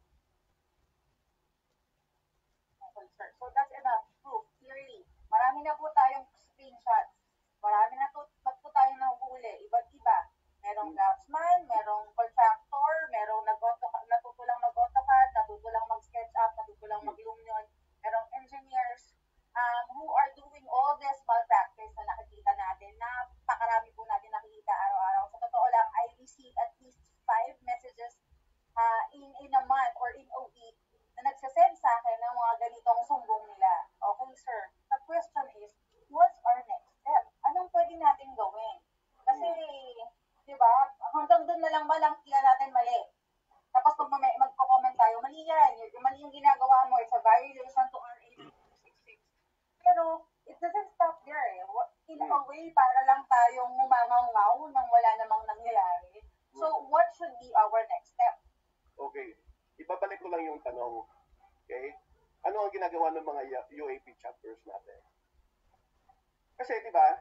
concern. So that's enough proof, clearly. Marami na po tayong screenshots. Marami na po, po tayong nahuhuli, iba't iba. Merong hmm. draftsman, merong contractor, merong nagoto, natutulang mag-AutoCAD, natutulang mag-SketchUp, natutulang hmm. mag-Lumion, merong engineers um, who are doing all this malpractice na nakikita natin. na Napakarami po natin nakikita araw-araw. Sa totoo lang, I receive at least five messages uh, in, in a month or in a week nagsasend sa akin ng mga ganitong sumbong nila. Okay, sir. The question is, what's our next step? Anong pwede natin gawin? Kasi, di ba, hanggang doon na lang ba lang kila natin mali? Tapos pag may magko-comment tayo, mali yan. Mali yung ginagawa mo. It's a violation to our 8666. Pero, it doesn't stop there. Eh. In a way, para lang tayong ngumangaw nang wala namang nangyayari. So, what should be our next step? Okay. Ibabalik ko lang yung tanong. Okay? Ano ang ginagawa ng mga UAP chapters natin? Kasi, di ba,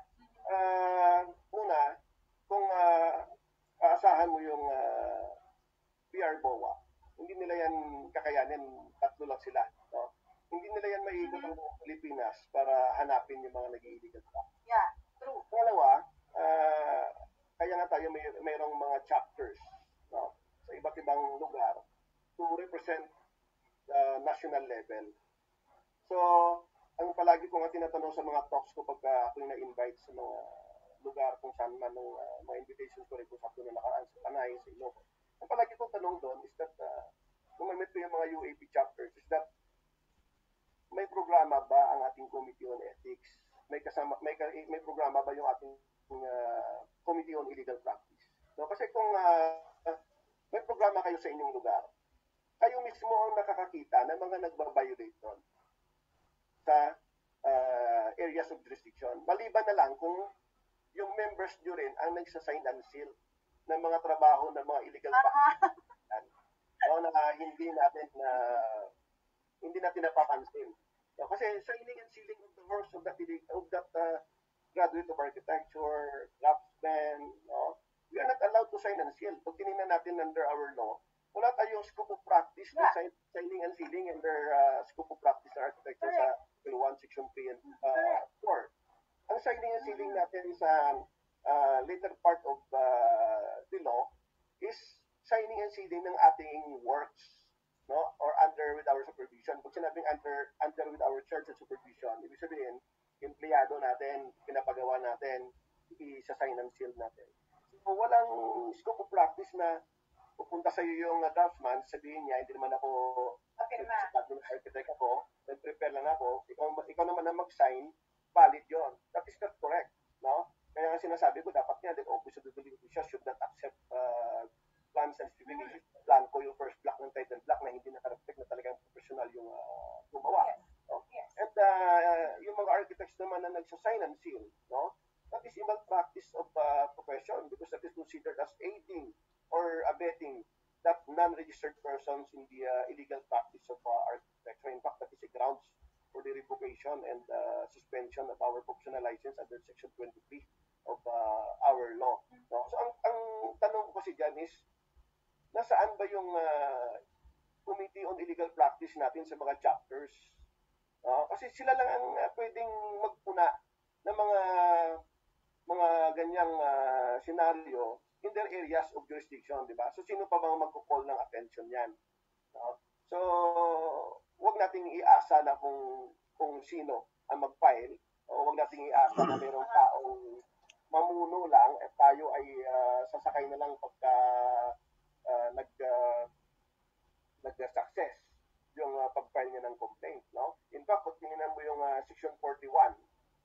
ah, una, kung ah, aasahan mo yung ah, PR BOA, hindi nila yan kakayanin, tatlo lang sila. No? Hindi nila yan maiikot ang buong Pilipinas para hanapin yung mga nag-illegal practice. Yeah, true. Pangalawa, ah, kaya nga tayo may mayroong mga chapters no, sa iba't ibang lugar to represent the national level. So, ang palagi ko nga tinatanong sa mga talks ko pagka ako yung na-invite sa mga lugar kung saan man nung ah, mga invitations ko rin kung sa na nakaraan sa Panay, sa Ilocos. Ang palagi kong tanong doon is that uh, kung mamit ko yung mga UAP chapters is that may programa ba ang ating Committee on Ethics? May kasama may may programa ba yung ating uh, Committee on Illegal Practice? No, kasi kung uh, may programa kayo sa inyong lugar, kayo mismo ang nakakakita ng mga nagbabiolate doon sa uh, areas of jurisdiction. Maliban na lang kung yung members nyo rin ang nagsasign and seal ng mga trabaho ng mga illegal practice Ah, no, na hindi natin na hindi natin napapansin. No, kasi signing and sealing of the works of that of that uh, graduate of architecture, craftsman, no, we are not allowed to sign and seal. Pag tinignan natin under our law, wala tayong scope of practice Yeah. sign- signing and sealing under uh, scope of practice sa architecture sa Bill 1, Section 3 and uh, 4. Ang signing and sealing natin sa uh, later part of uh, the law is signing and sealing ng ating works no? Or under with our supervision. Pag sinabing under under with our church and supervision ibig sabihin empleyado natin pinapagawa natin isa-sign and seal natin. So walang scope of practice na pupunta sa iyo yung uh, draftsman sabihin niya hindi naman ako Afirma. certified na architect ako nag-prepare lang ako ikaw, ikaw naman ang mag-sign valid yon that is not correct no kaya nga sinasabi ko dapat nga the office of the building official should not accept uh, plans and specifications plan ko yung first block ng title block na hindi nakareflect na talagang professional yung uh, gumawa Yes. no? Yes. At uh, yung mga architects naman na nagsasign and seal, no? That is ibang practice of uh, profession because that is considered as aiding or abetting that non-registered persons in the uh, illegal practice of uh, architecture. In fact, that is a grounds for the revocation and uh, suspension of our professional license under Section 23 of uh, our law. No? So, ang, ang tanong ko kasi dyan is, nasaan ba yung uh, Committee on Illegal Practice natin sa mga chapters? Ah, kasi sila lang ang uh, pwedeng magpuna ng mga mga ganyang ah, senaryo in their areas of jurisdiction, di ba? So sino pa bang magko-call ng attention niyan? No? So wag nating iasa na kung kung sino ang mag-file o wag nating iasa na mayroong taong mamuno lang at tayo ay ah, sasakay na lang pagka ah, nag ah, nag-success yung uh, pag-file niya ng complaint, no? In fact, pag tinignan mo yung uh, section 41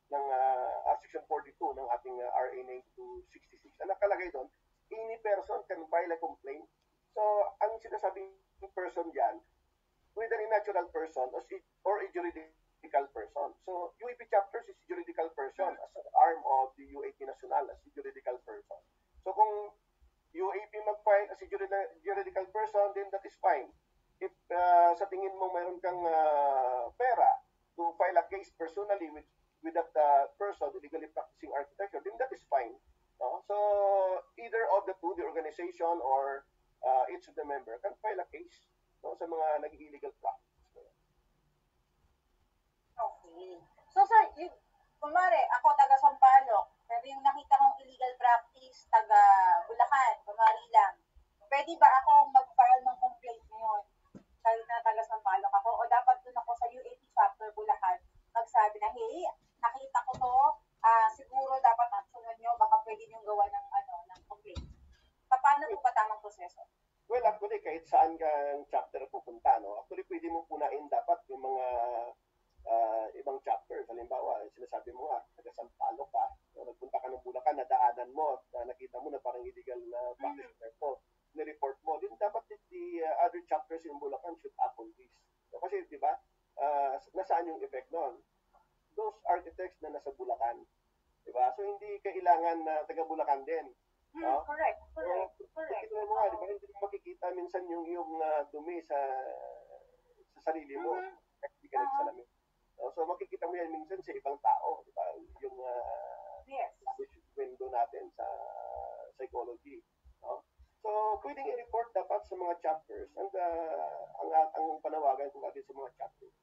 ng uh, uh, section 42 ng ating uh, RA 9266, ang nakalagay doon, any person can file a complaint. So, ang sinasabing person diyan, whether a natural person or, a juridical person. So, UAP chapters is juridical person as an arm of the UAP National as a juridical person. So, kung UAP mag-file as a juridi- juridical person, then that is fine if uh, sa tingin mo mayroon kang uh, pera to file a case personally with with that uh, person illegally practicing architecture, then that is fine. No? So either of the two, the organization or uh, each of the member can file a case no, sa mga nag-illegal practice. Okay. So, sir, yung, kunwari, ako taga Sampaloc, pero yung nakita kong illegal practice, taga Bulacan, kunwari lang, pwede ba ako mag-file ng complaint ngayon? Kahit na taga Sampaloc ako, o dapat dun ako sa UAP chapter Bulacan, magsabi na, hey, nakita ko to, ah siguro dapat actionan nyo, baka pwede nyo gawa ng, ano, ng complaint. Pa- Paano po ba tamang proseso? Well, actually, kahit saan kang chapter pupunta, no? Actually, pwede mo punain dapat yung mga ah, ibang chapters. Halimbawa, sinasabi mo nga, taga Sampaloc ka, no? nagpunta ka ng Bulacan, nadaanan mo, at ah, nakita mo na parang illegal na practice mm. mo. ni-report mo, din dapat the, the uh, other chapters in Bulacan should act on this. So, kasi, di ba, uh, nasaan yung effect nun? Those architects na nasa Bulacan, di ba? So, hindi kailangan na taga Bulacan din. Hmm, Ah. correct, So, correct, correct. tingnan mo nga, di ba, hindi mo makikita minsan yung yung uh, dumi sa sa sarili mo. Mhm. Hindi ka. No? So, makikita mo yan minsan sa ibang tao, di ba? Yung uh, Yes. window natin sa psychology. No? So, pwedeng i-report dapat sa mga chapters and uh, ang, ang panawagan ko natin sa mga chapters.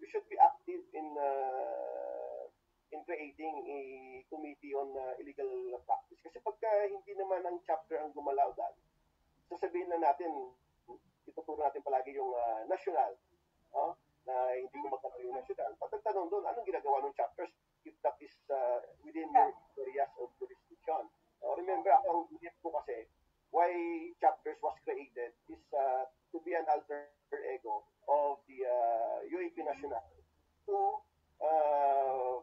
We should be active in uh, in creating a committee on uh, illegal practice. Kasi pagka hindi naman ang chapter ang gumalaw dahil, sasabihin na natin, ituturo natin palagi yung uh, national, no? na hindi gumagalaw yung national. Pagtanong doon, anong ginagawa ng chapters if that is uh, within your areas of jurisdiction? Uh, remember, ako ang ko kasi, why chapters was created is uh, to be an alter ego of the uh, UAP National to uh,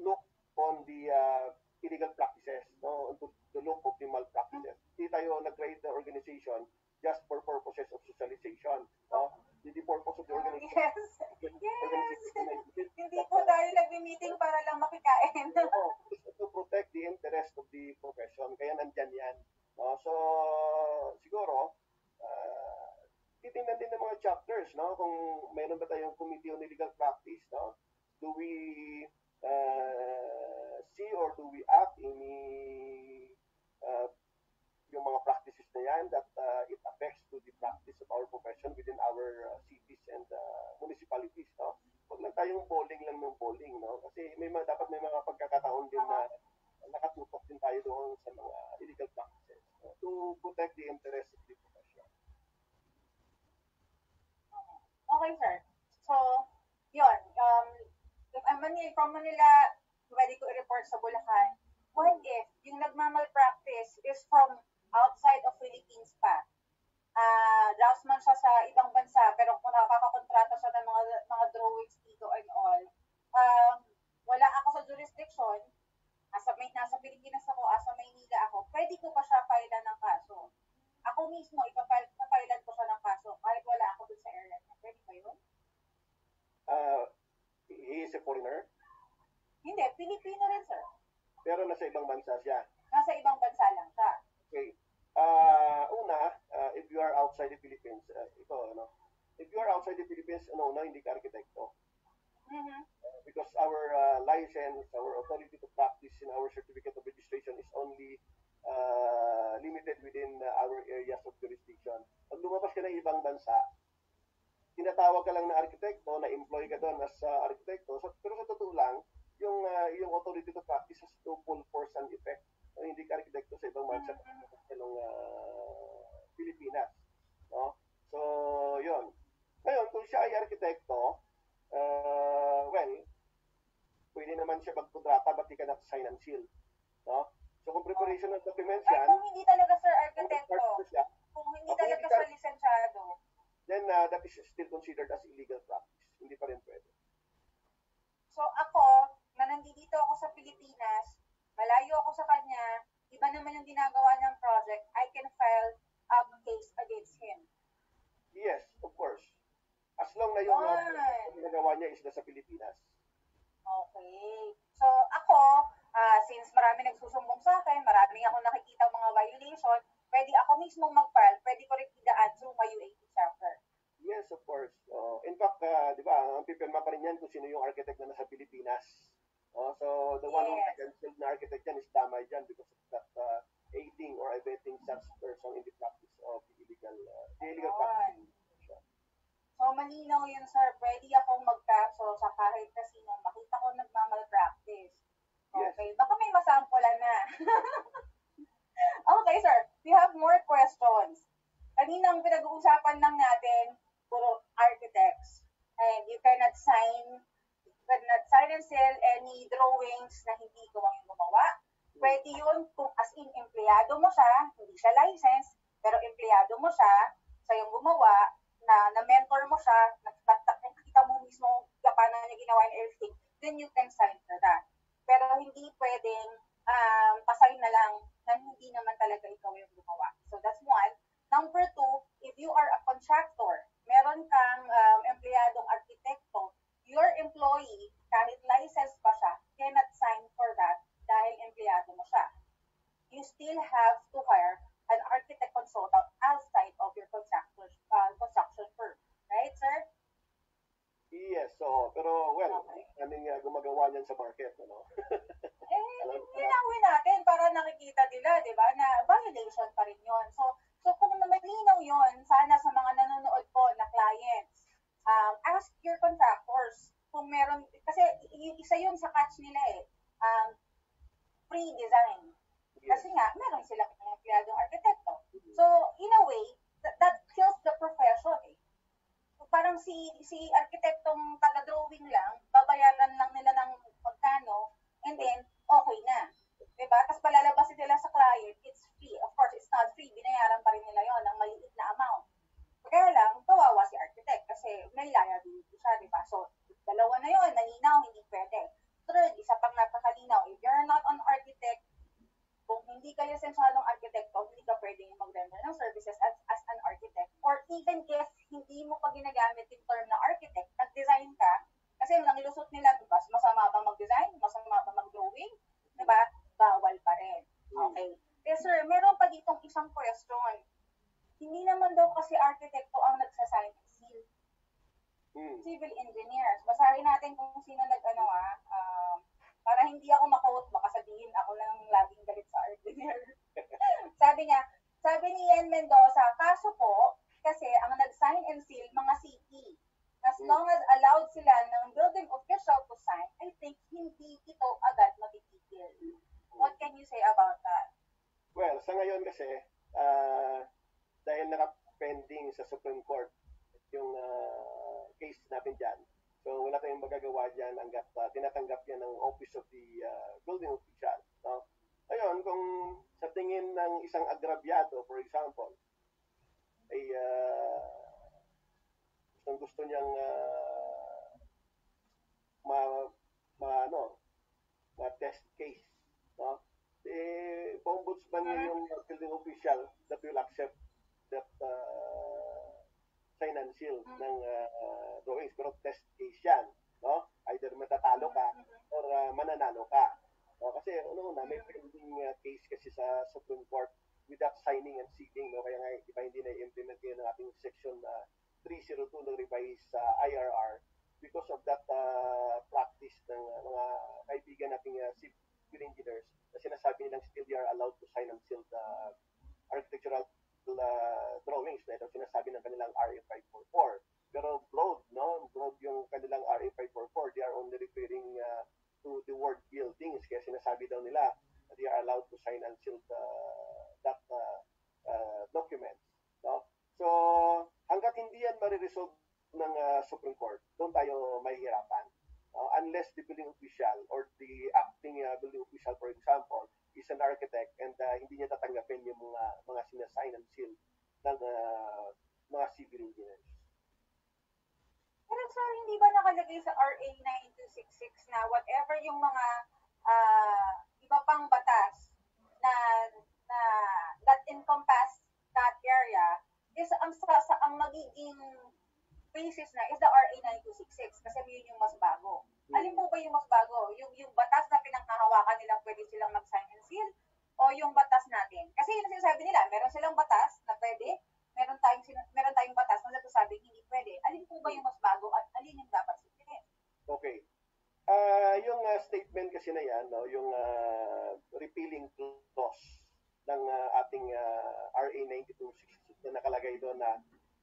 look on the uh, illegal practices, no, to, to look of the malpractices. Hindi tayo nag-create the organization just for purposes of socialization. No? The purpose of the organization, Yes. organization is Hindi po tayo nag-meeting para lang makikain. Is to protect the interest of the profession. Kaya nandyan yan. No? So, siguro, uh, titingnan din ng mga chapters, no? Kung mayroon ba tayong committee on illegal practice, no? Do we uh, see or do we act in uh, yung mga practices na yan that uh, it affects to the practice of our profession within our uh, cities and uh, municipalities, no? Huwag lang tayong bowling lang ng bowling, no? Kasi may mga, dapat may mga pagkakataon din na nakatutok din tayo doon sa mga illegal practices? To protect the interest of the profession. Okay, sir. So, yun. Um, I'm Manila, from Manila, pwede ko i-report sa Bulacan. What if yung nagmamalpractice is from outside of Philippines pa? Ah, draftsman siya sa ibang bansa, pero kung nakakakontrata siya ng mga, mga drawings dito and all, um, wala ako sa jurisdiction, asa, may, nasa Pilipinas ako, asa Maynila ako, pwede ko pa siya file ng kaso. Ako mismo, ipapile ko siya ng kaso kahit wala ako dun sa niya. Pwede ba yun? Uh, he is a foreigner, Hindi, Pilipino rin, sir. pero nasa ibang bansa siya. Nasa ibang bansa lang siya. Okay. Uh, una, uh, if you are outside the Philippines, uh, ito, ano, if you are outside the Philippines, ano, una, hindi ka arkitekto. Mhm. because our uh, license, our authority to practice in our certificate of registration is only uh, limited within uh, our areas of jurisdiction. Pag lumabas ka ng ibang bansa, tinatawag ka lang na arkitekto, na-employ ka doon as uh, arkitekto, so, pero sa totoo lang, yung, uh, yung authority to practice has no full force and effect. So, hindi ka arkitekto sa ibang bansa, sa ng uh, Pilipinas. No? So, yun. Ngayon, kung siya ay arkitekto, uh, well, pwede naman siya magkontrata, ba't di ka nag-sign and seal? No? So, kung preparation ng documents Ay, yan, kung hindi talaga, sir, kung siya, kung hindi Okay, talaga ka- lisensyado, then uh, that is still considered as illegal practice. Hindi pa rin pwede. So ako, na nandito ako sa Pilipinas, malayo ako sa kanya, iba naman yung ginagawa ng project, I can file a case against him. Yes, of course. As long na yung uh, Ay. ginagawa niya is nasa Pilipinas. Okay. So ako, ah, since marami nagsusumbong sa akin, marami akong nakikita mga violation, pwede ako mismo mag-file, pwede ko rin idaan through my UAP chapter. Yes, of course. Uh, in fact, uh, di ba, ang pipirma pa rin yan kung sino yung architect na nasa Pilipinas. Uh, so, the one who Yes. cancelled na architect yan is damay dyan because of that uh, aiding or abetting such person in the practice of illegal, uh, the illegal practice. So malinaw yun, sir. Pwede akong magkaso sa kahit kasino. Makita ko nagmamalpractice. Yes. Okay. Baka may masampulan na. okay, sir. We have more questions. Kaninang pinag-uusapan lang natin, puro architects. And you cannot sign, you cannot sign and seal any drawings na hindi ko ang gumawa. Pwede yun kung as in empleyado mo siya, hindi siya license, pero empleyado mo siya, sa yung gumawa, na na-mentor mo siya, nakita mo mismo paano niya ginawa and everything, then you can sign for that. Pero hindi pwedeng um, pasign na lang na hindi naman talaga ikaw yung gumawa. So that's one. Number two, if you are a contractor, meron kang um, empleyadong arkitekto, your employee, kahit license pa siya, cannot sign for that dahil empleyado mo siya. You still have to hire an architect consultant outside of your construction, uh, construction firm. Right, sir? Yes, so, pero well, Okay. kaming uh, gumagawa niyan sa market, yung uh, building official that will accept that uh, and seal ng uh, drawings. Pero test case yan. No? Either matatalo ka or uh, mananalo ka. No? Kasi ano na, may pending uh, case kasi sa Supreme Court without signing and sealing. No? Kaya nga, iba hindi na-implement yun ng ating section uh, 302 ng revised uh, IRR because of that uh, practice ng uh, mga kaibigan nating uh, civil engineers na sinasabi nilang still they are allowed to sign and seal the architectural uh, drawings na ito sinasabi ng kanilang RA 544. Pero broad, no? Broad yung kanilang RA 544. They are only referring uh, to the word buildings. Kaya sinasabi daw nila they are allowed to sign and seal the, that uh, uh, documents. No? So, hanggat hindi yan mariresolve ng uh, Supreme Court, doon tayo mahihirapan. Uh, unless the building official or the acting uh, building official, for example, is an architect and uh, hindi niya tatanggapin yung mga mga sinasign and seal ng uh, mga civil engineers. Pero sir, hindi ba nakalagay sa RA 9266 na whatever yung mga ah, iba pang batas na na that encompass that area is ang sa, sa ang magiging basis na is the RA 9266 kasi yun yung mas bago. Alin po ba yung mas bago? Yung yung batas na pinanghahawakan nilang pwede silang mag-sign and seal o yung batas natin? Kasi yun ang sinasabi nila, meron silang batas na pwede, meron tayong meron tayong batas na nagsasabi hindi pwede. Alin po ba yung mas bago at alin yung dapat sundin? Okay. Ah, yung uh, statement kasi na yan, no, yung uh, repealing clause ng uh, ating uh, RA 9266 na nakalagay doon na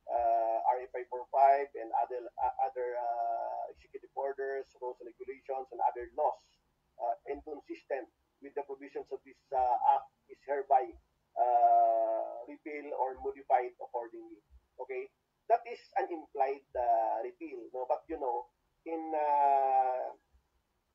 uh, RA 545 and other uh, other uh, executive orders, rules and regulations and other laws uh, inconsistent with the provisions of this uh, act is hereby uh, repealed or modified accordingly. Okay? That is an implied uh, repeal, no? But you know, in uh,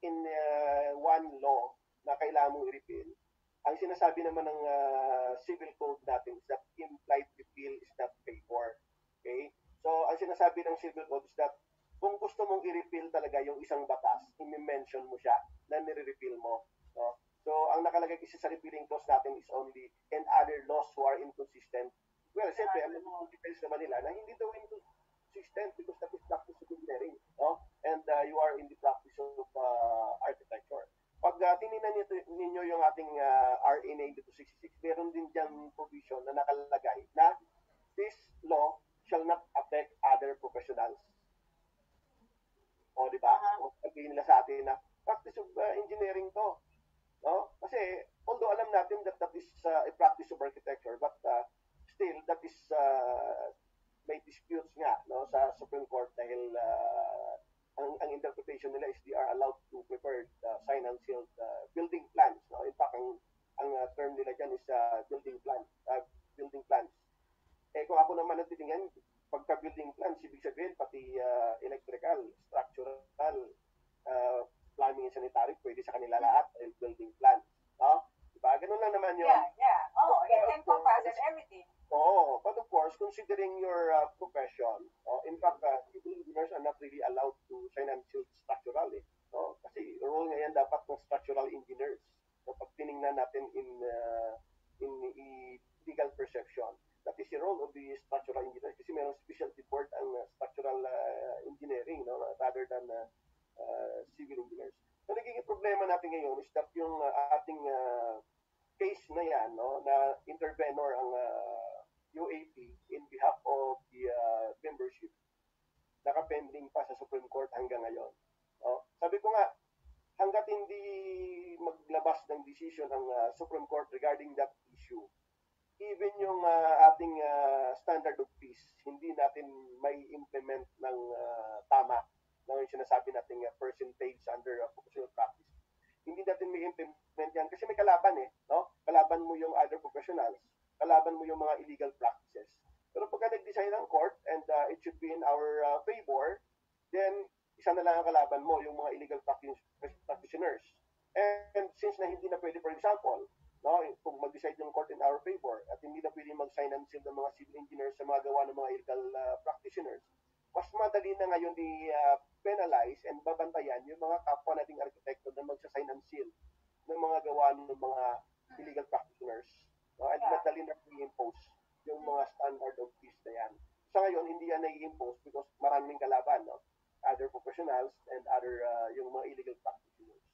in uh, one law na kailangan mong i-repeal, ang sinasabi naman ng uh, civil code natin is that implied repeal is not for. Okay? So, ang sinasabi ng civil code is that kung gusto mong i-repeal talaga yung isang batas, i-mention mo siya na nire-repeal mo. No? So, ang nakalagay kasi sa repealing clause natin is only and other laws who are inconsistent. Well, siyempre, ang defense naman nila na hindi daw inconsistent because that is practice of engineering. No? And uh, you are in the practice of uh, architecture. Pag uh, tinignan nito, ninyo yung ating uh, RA 9266, meron din dyan provision na nakalagay na this law shall not affect other professionals. O, di ba? O, sabihin nila sa atin na practice of uh, engineering to. No? Kasi, although alam natin that that is uh, a practice of architecture, but uh, still, that is uh, may disputes nga no, sa Supreme Court dahil uh, ang, ang interpretation nila is they are allowed to prepare uh, sign and sealed uh, building plans. No? In fact, ang, ang uh, term nila dyan is uh, building plan, uh, building plans. Eh kung ako naman natitingnan, pagka building plans, ibig sabihin pati uh, electrical, structural, uh, plumbing and sanitary, pwede sa kanila lahat, and building plans. No? Diba? Ganun lang naman yun. Yeah, yeah. Oh, it encompasses everything. Oo, but of course, considering your uh, profession, uh, in fact, uh, civil engineers are not really allowed to sign and seal structural. Eh, no? Kasi role ngayon dapat ng structural engineers. So, pag tinignan natin in, uh, in, in legal perception, that is the role of the structural engineers kasi mayroong specialty board ang uh, structural uh, engineering no? rather than uh, uh, civil engineers. So, nagiging problema natin ngayon is that yung uh, ating uh, case na yan, no, na intervenor ang uh, UAP in behalf of the uh, membership, nakapending pa sa Supreme Court hanggang ngayon. No? Sabi ko nga, hanggat hindi maglabas ng decision ang uh, Supreme Court regarding that issue, even yung uh, ating uh, standard of peace, hindi natin may implement ng uh, tama no, yung sinasabi nating uh, percentage under uh, professional practice. Hindi natin may implement yan kasi may kalaban eh. No? Kalaban mo yung other professionals kalaban mo yung mga illegal practices. Pero pagka nag-design ng court and uh, it should be in our uh, favor, then isa na lang ang kalaban mo, yung mga illegal practitioners. And, and since na hindi na pwede, for example, no, kung mag-decide yung court in our favor at hindi na pwede mag-sign and seal ng mga civil engineers sa mga gawa ng mga illegal uh, practitioners, mas madali na ngayon i-penalize uh, and babantayan yung mga kapwa nating arkitekto na magsa-sign and seal ng mga gawa ng mga illegal practitioners. No, at yeah. madali na i-impose yung mga standard of peace na yan. Sa ngayon, hindi yan nai-impose because maraming kalaban, no? Other professionals and other, uh, yung mga illegal practitioners.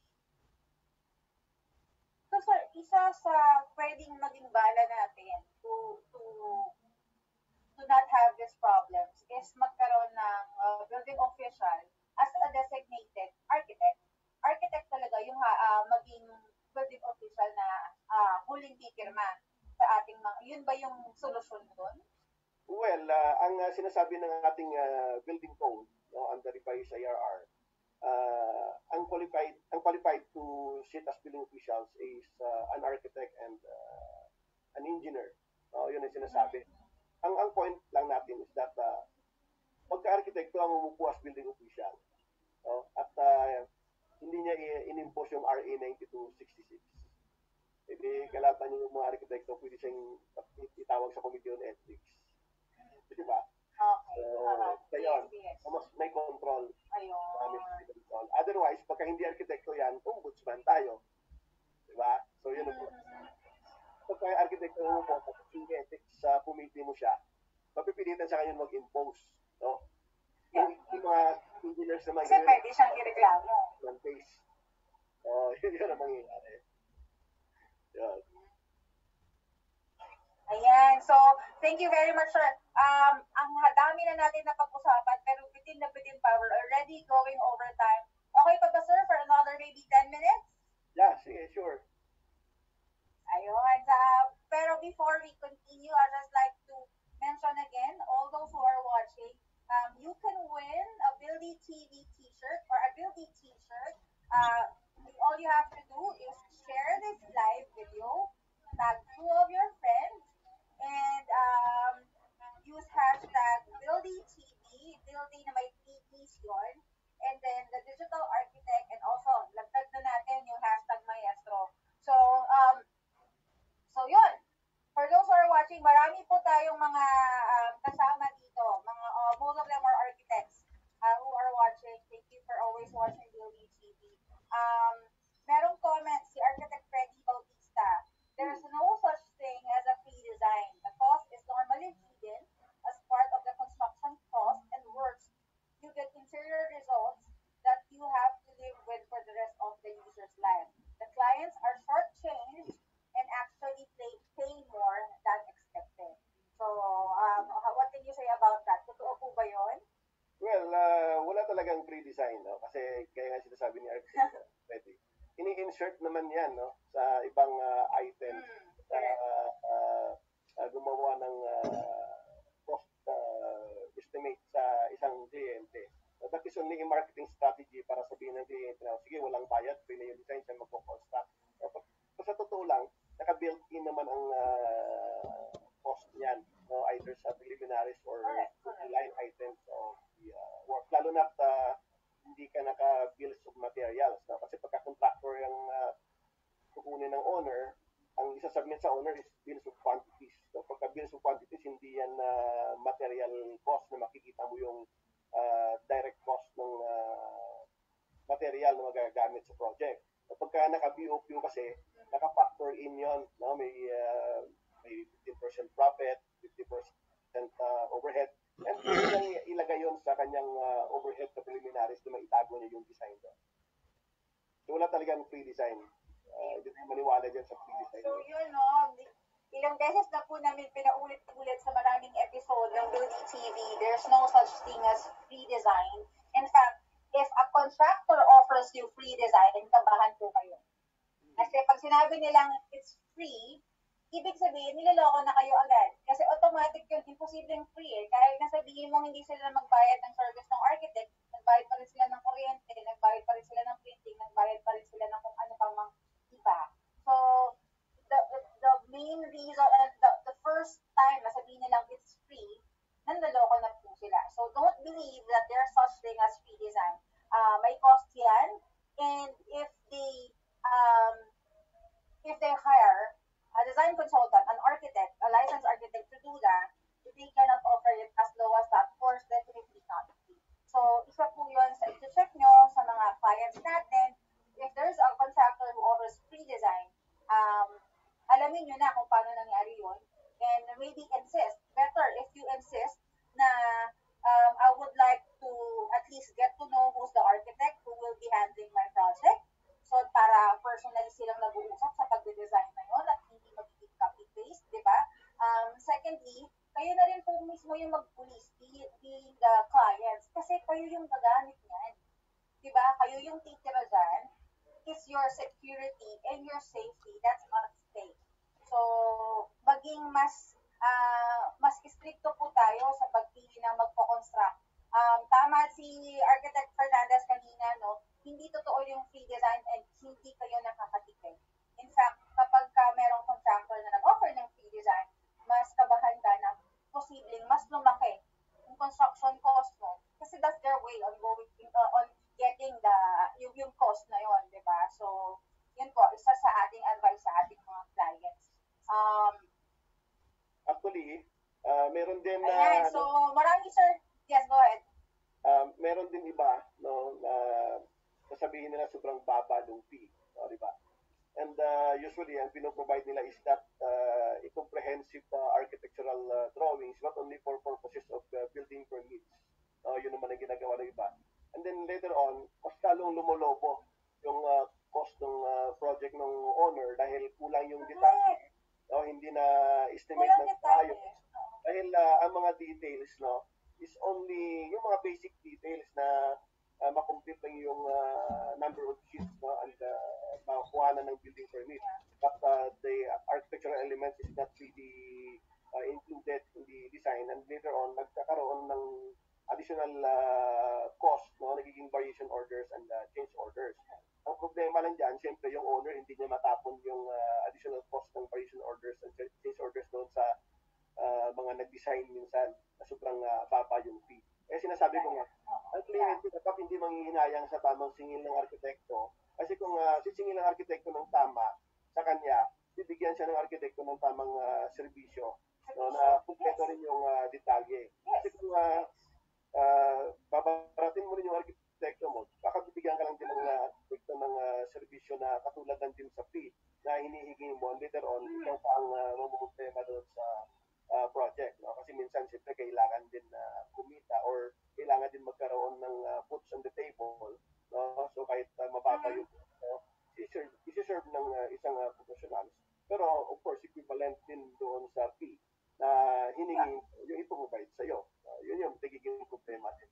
So, sir, isa sa pwedeng maging bala natin to, to, to not have these problems is magkaroon ng uh, building official as a designated architect. Architect talaga yung uh, maging building official na uh, huling pipirma sa ating mga, yun ba yung solusyon doon? Well, uh, ang uh, sinasabi ng ating uh, building code, no, under revised IRR, uh, ang qualified ang qualified to sit as building officials is uh, an architect and uh, an engineer. No, yun ang sinasabi. Ang ang point lang natin is that uh, pagka-arkitekto ang umupo as building official. No? At uh, hindi niya in-impose yung RA 9266 hindi kalaban yung mga arkitekto, pwede siyang itawag sa Committee on Ethics. Di ba? Okay. So, uh-huh. kaya yes, yes. may control. Ayun. control. Otherwise, pagka hindi arkitekto yan, ombudsman tayo. Di ba? So, yun ang mm-hmm. Pagka arkitekto mo po, tapos yung ethics sa uh, committee mo siya, mapipilitan sa kanya mag-impose. No? Yeah. Yung, yung mga engineers naman, Kasi pwede siyang ireklamo. One case. Oh, yun yun ang mangyayari. Yan. Ayan. So, thank you very much, sir. Um, ang dami na natin na pag-usapan, pero within the within power, already going over time. Okay pa ba, sir, for another maybe 10 minutes? Yeah, sige, sure. Ayun. Uh, pero before we continue, I'd just like to mention again, all those who are watching, um, you can win a Buildy TV t-shirt or a Buildy t-shirt. Uh, all you have to do is share this live video, tag two of your friends, and um, use hashtag BuildyTV, Buildy na may TVs yun, and then the digital architect, and also, lagtag na natin yung hashtag maestro. So, um, so yun. For those who are watching, marami po tayong mga um, kasama dito. Mga, uh, most of them are architects uh, who are watching. Thank you for always watching Buildy TV. Um, merong comment si Architect Freddy Bautista design, no? superior results that you have to live with for the rest of the user's life. The clients are shortchanged and actually pay, pay more than expected. So, um, what can you say about that? Totoo po ba yun? Well, uh, wala talagang pre-design, no? Kasi kaya nga sinasabi ni Art, pwede. Ini-insert naman yan, no? Sa ibang uh, item mm, na uh, uh, uh, gumawa ng uh, cost uh, estimate sa isang kliyente. So, that is only a marketing strategy para sabihin ng kliyente na, sige, walang bayad, pwede yung design siya magpo-construct. So, sa totoo lang, naka-built in naman ang ah, cost niyan, no? either sa preliminaries or line items of the ah, work. Lalo na hindi ka naka-bills of materials. No? Kasi pagka contractor yung ah, kukunin ng owner, ang isasubmit sa owner is bills of quantities. So pagka bills of quantities, hindi yan na material cost na makikita mo yung ah, direct cost ng ah, material na magagamit sa project. So pagka naka-BOQ kasi, naka-factor in yon no? May, ah, may 15% profit, 50% ah, overhead, and niyang ilagay yon sa kanyang ah, overhead na preliminaries na maitago niya yung design doon. So wala talagang free design. Ah, Hindi tayo maniwala dyan sa free design. So yun, no, ilang beses na po namin pinaulit-ulit sa maraming episode ng Building TV, there's no such thing as free design. In fact, if a contractor offers you free design, kabahan po kayo. Kasi pag sinabi nilang it's free, ibig sabihin, niloloko na kayo agad. Kasi automatic yun, imposibleng free eh. Kahit na sabihin mo hindi sila magbayad ng service ng architect, nagbayad pa rin sila ng kuryente, nagbayad pa rin sila ng printing, nagbayad pa rin sila ng kung ano pa mang iba. So, main reason, uh, the, the first time na sabihin nilang it's free, nanloloko na po sila. So, don't believe that there's such thing as free design. Uh, may cost yan. And if they, um, if they hire a design consultant, an architect, a licensed architect to do that, they cannot offer it as low as that, of course, definitely not. So, isa po yun sa ito-check nyo sa mga clients natin. If there's a contractor who offers free design, um, alamin nyo na kung paano nangyari yun. And maybe insist. Better if you insist na um, I would like to at least get to know who's the architect who will be handling my project. So, para personally silang nag-uusap sa pagde-design na yun at hindi magiging copy-paste, di ba? Um, secondly, kayo na rin po mismo yung mag-police, be, being the clients, kasi kayo yung gagamit niyan. Di ba? Kayo yung titira dyan. It's your security and your safety that's at stake. So, maging mas ah, mas stricto po tayo sa pagpili ng magpo-construct. Um, tama si Architect Fernandez kanina, no? Hindi totoo yung free design and hindi kayo nakakatipid. In fact, kapag ka merong contractor na nag-offer ng free design, mas kabahan ka na posibleng mas lumaki yung construction cost mo. Kasi that's their way on going, uh, on getting the, yung, yung cost na yon di ba? So, yun po, isa sa ating advice sa ating mga clients. Um, Actually, ah, meron din na ayan, so marami sir, yes, go ahead. ah, meron din iba no na sasabihin nila sobrang baba ng fee, no, di ba? And ah, usually ang pinoprovide nila is that a comprehensive ah, architectural ah, drawings not only for purposes of ah, building permits. No, yun naman ang ginagawa ng iba. And then later on, mas lalong lumolobo yung ah, cost ng ah, project ng owner dahil kulang yung detalye. No, hindi na estimate ng tayo. dahil ah, ang mga details no is only yung mga basic details na uh, makomplete lang yung ah, number of sheets no and uh, makakuha na ng building permit. But ah, the architectural element is not really ah, included in the design. And later on nagkakaroon ng additional ah, cost no? Nagiging variation orders and ah, change orders. Ang problema lang dyan, siyempre yung owner hindi niya matapon yung ah, additional cost ng variation orders and change orders doon sa ah, mga nag-design minsan na sobrang ah, baba yung fee. Eh sinasabi ko nga, ang kliyente dapat hindi manghihinayang sa tamang singil ng arkitekto. Kasi kung uh, sisingil ng arkitekto ng tama sa kanya, bibigyan siya ng arkitekto ng tamang ah, serbisyo no, na kumpleto rin yung ah, detalye. Kasi kung uh, babaratin mo rin yung arkitekto mo, baka bibigyan ka lang din ng uh, ng ah, serbisyo na katulad ng din sa fee na hinihingi mo later on, ikaw pa ang uh, mamumutema doon sa ah, project. No? Kasi minsan, siyempre, kailangan din na kumita or kailangan din magkaroon ng ah, puts on the table. No? So, kahit uh, mababa yung no? isi-serve, ng ah, isang uh, professional. Pero, of course, equivalent din doon sa fee na hiningi yung iprovide sa iyo. Uh, ah, yun yung pagiging problema din.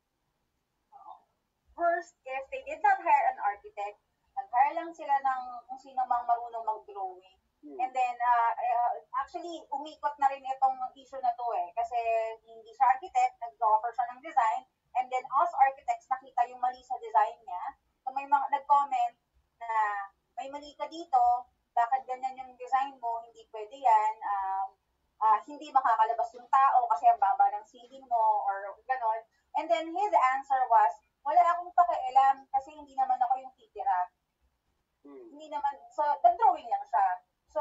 First, if they did not hire an architect, nag-hire lang sila ng kung sino mang marunong mag-drawing. Hmm. And then, uh, uh, actually, umikot na rin itong issue na to eh. Kasi hindi siya architect, nag-offer siya ng design. And then, us architects, nakita yung mali sa design niya. So, may mga nag-comment na may mali ka dito, bakit ganyan yung design mo, hindi pwede yan, um, ah, hindi makakalabas yung tao kasi ang baba ng ceiling mo or ganon. And then his answer was, wala akong pakialam kasi hindi naman ako yung titira Hmm. hindi naman, so, nag-drawing lang siya. So,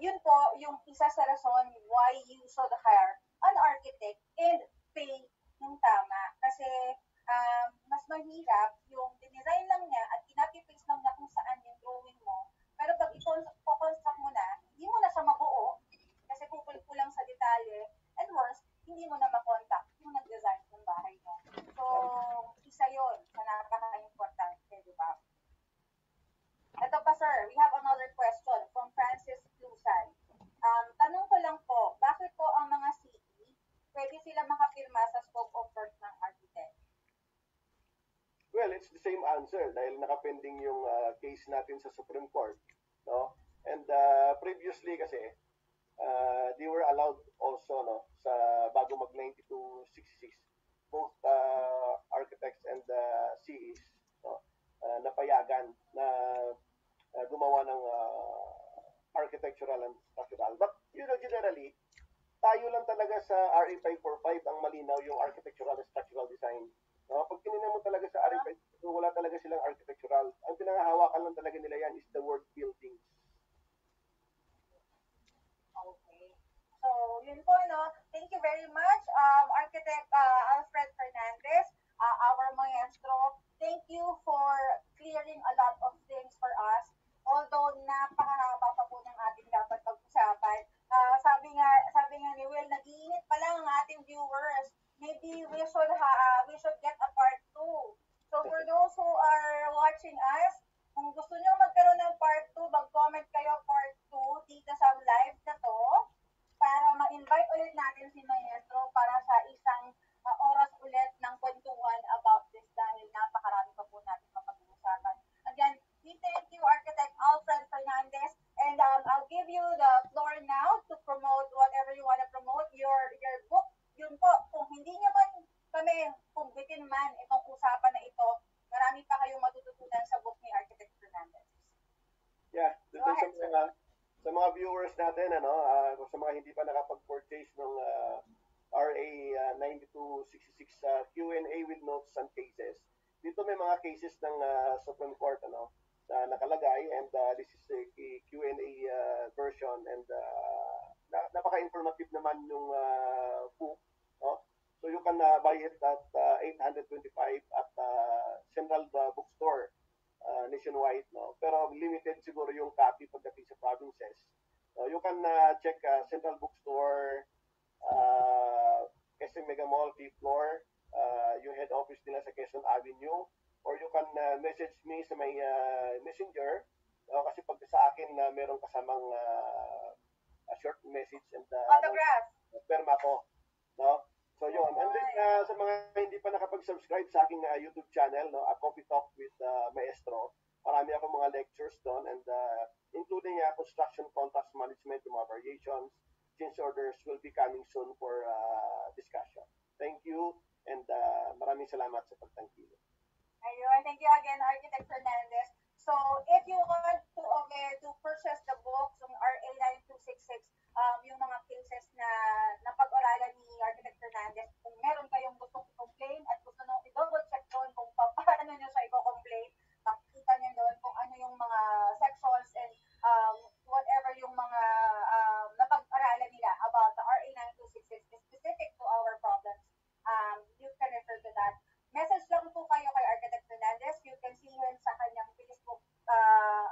yun po, yung isa sa rason why you should hire an architect and pay yung tama. Kasi, um, mas mahirap yung dinesign lang niya at kinapipix lang na kung saan yung drawing mo. Pero pag i-construct mo na, hindi mo na siya mabuo. Kasi kukul lang sa detalye. And worse, hindi mo na makontak yung nag-design ng bahay mo. So, isa yun sa napaka-importante, di ba? Ito pa sir, we have another question from Francis Lusan. Um, tanong ko lang po, bakit po ang mga city, pwede sila makapirma sa scope of work ng architect? Well, it's the same answer dahil nakapending yung uh, case natin sa Supreme Court, no? And uh, previously kasi allowed also no sa bago mag 9266 both uh, architects and uh, CEs no uh, napayagan na uh, gumawa ng uh, architectural and structural. But you know generally tayo lang talaga sa RA 545 ang malinaw yung architectural contracts management, yung mga variations, change orders will be coming soon for uh, discussion. Thank you and uh, maraming salamat sa pagtangkilik. Ayun, thank you again, Architect Fernandez. So, if you want to okay, to purchase the book from RA 9266, um, yung mga cases na napag-oralan ni Architect Fernandez, kung meron kayong gustong i-complain at gusto nyo i-double check doon kung pa- paano nyo siya i-complain, makikita nyo doon kung ano yung mga sections and um, uh,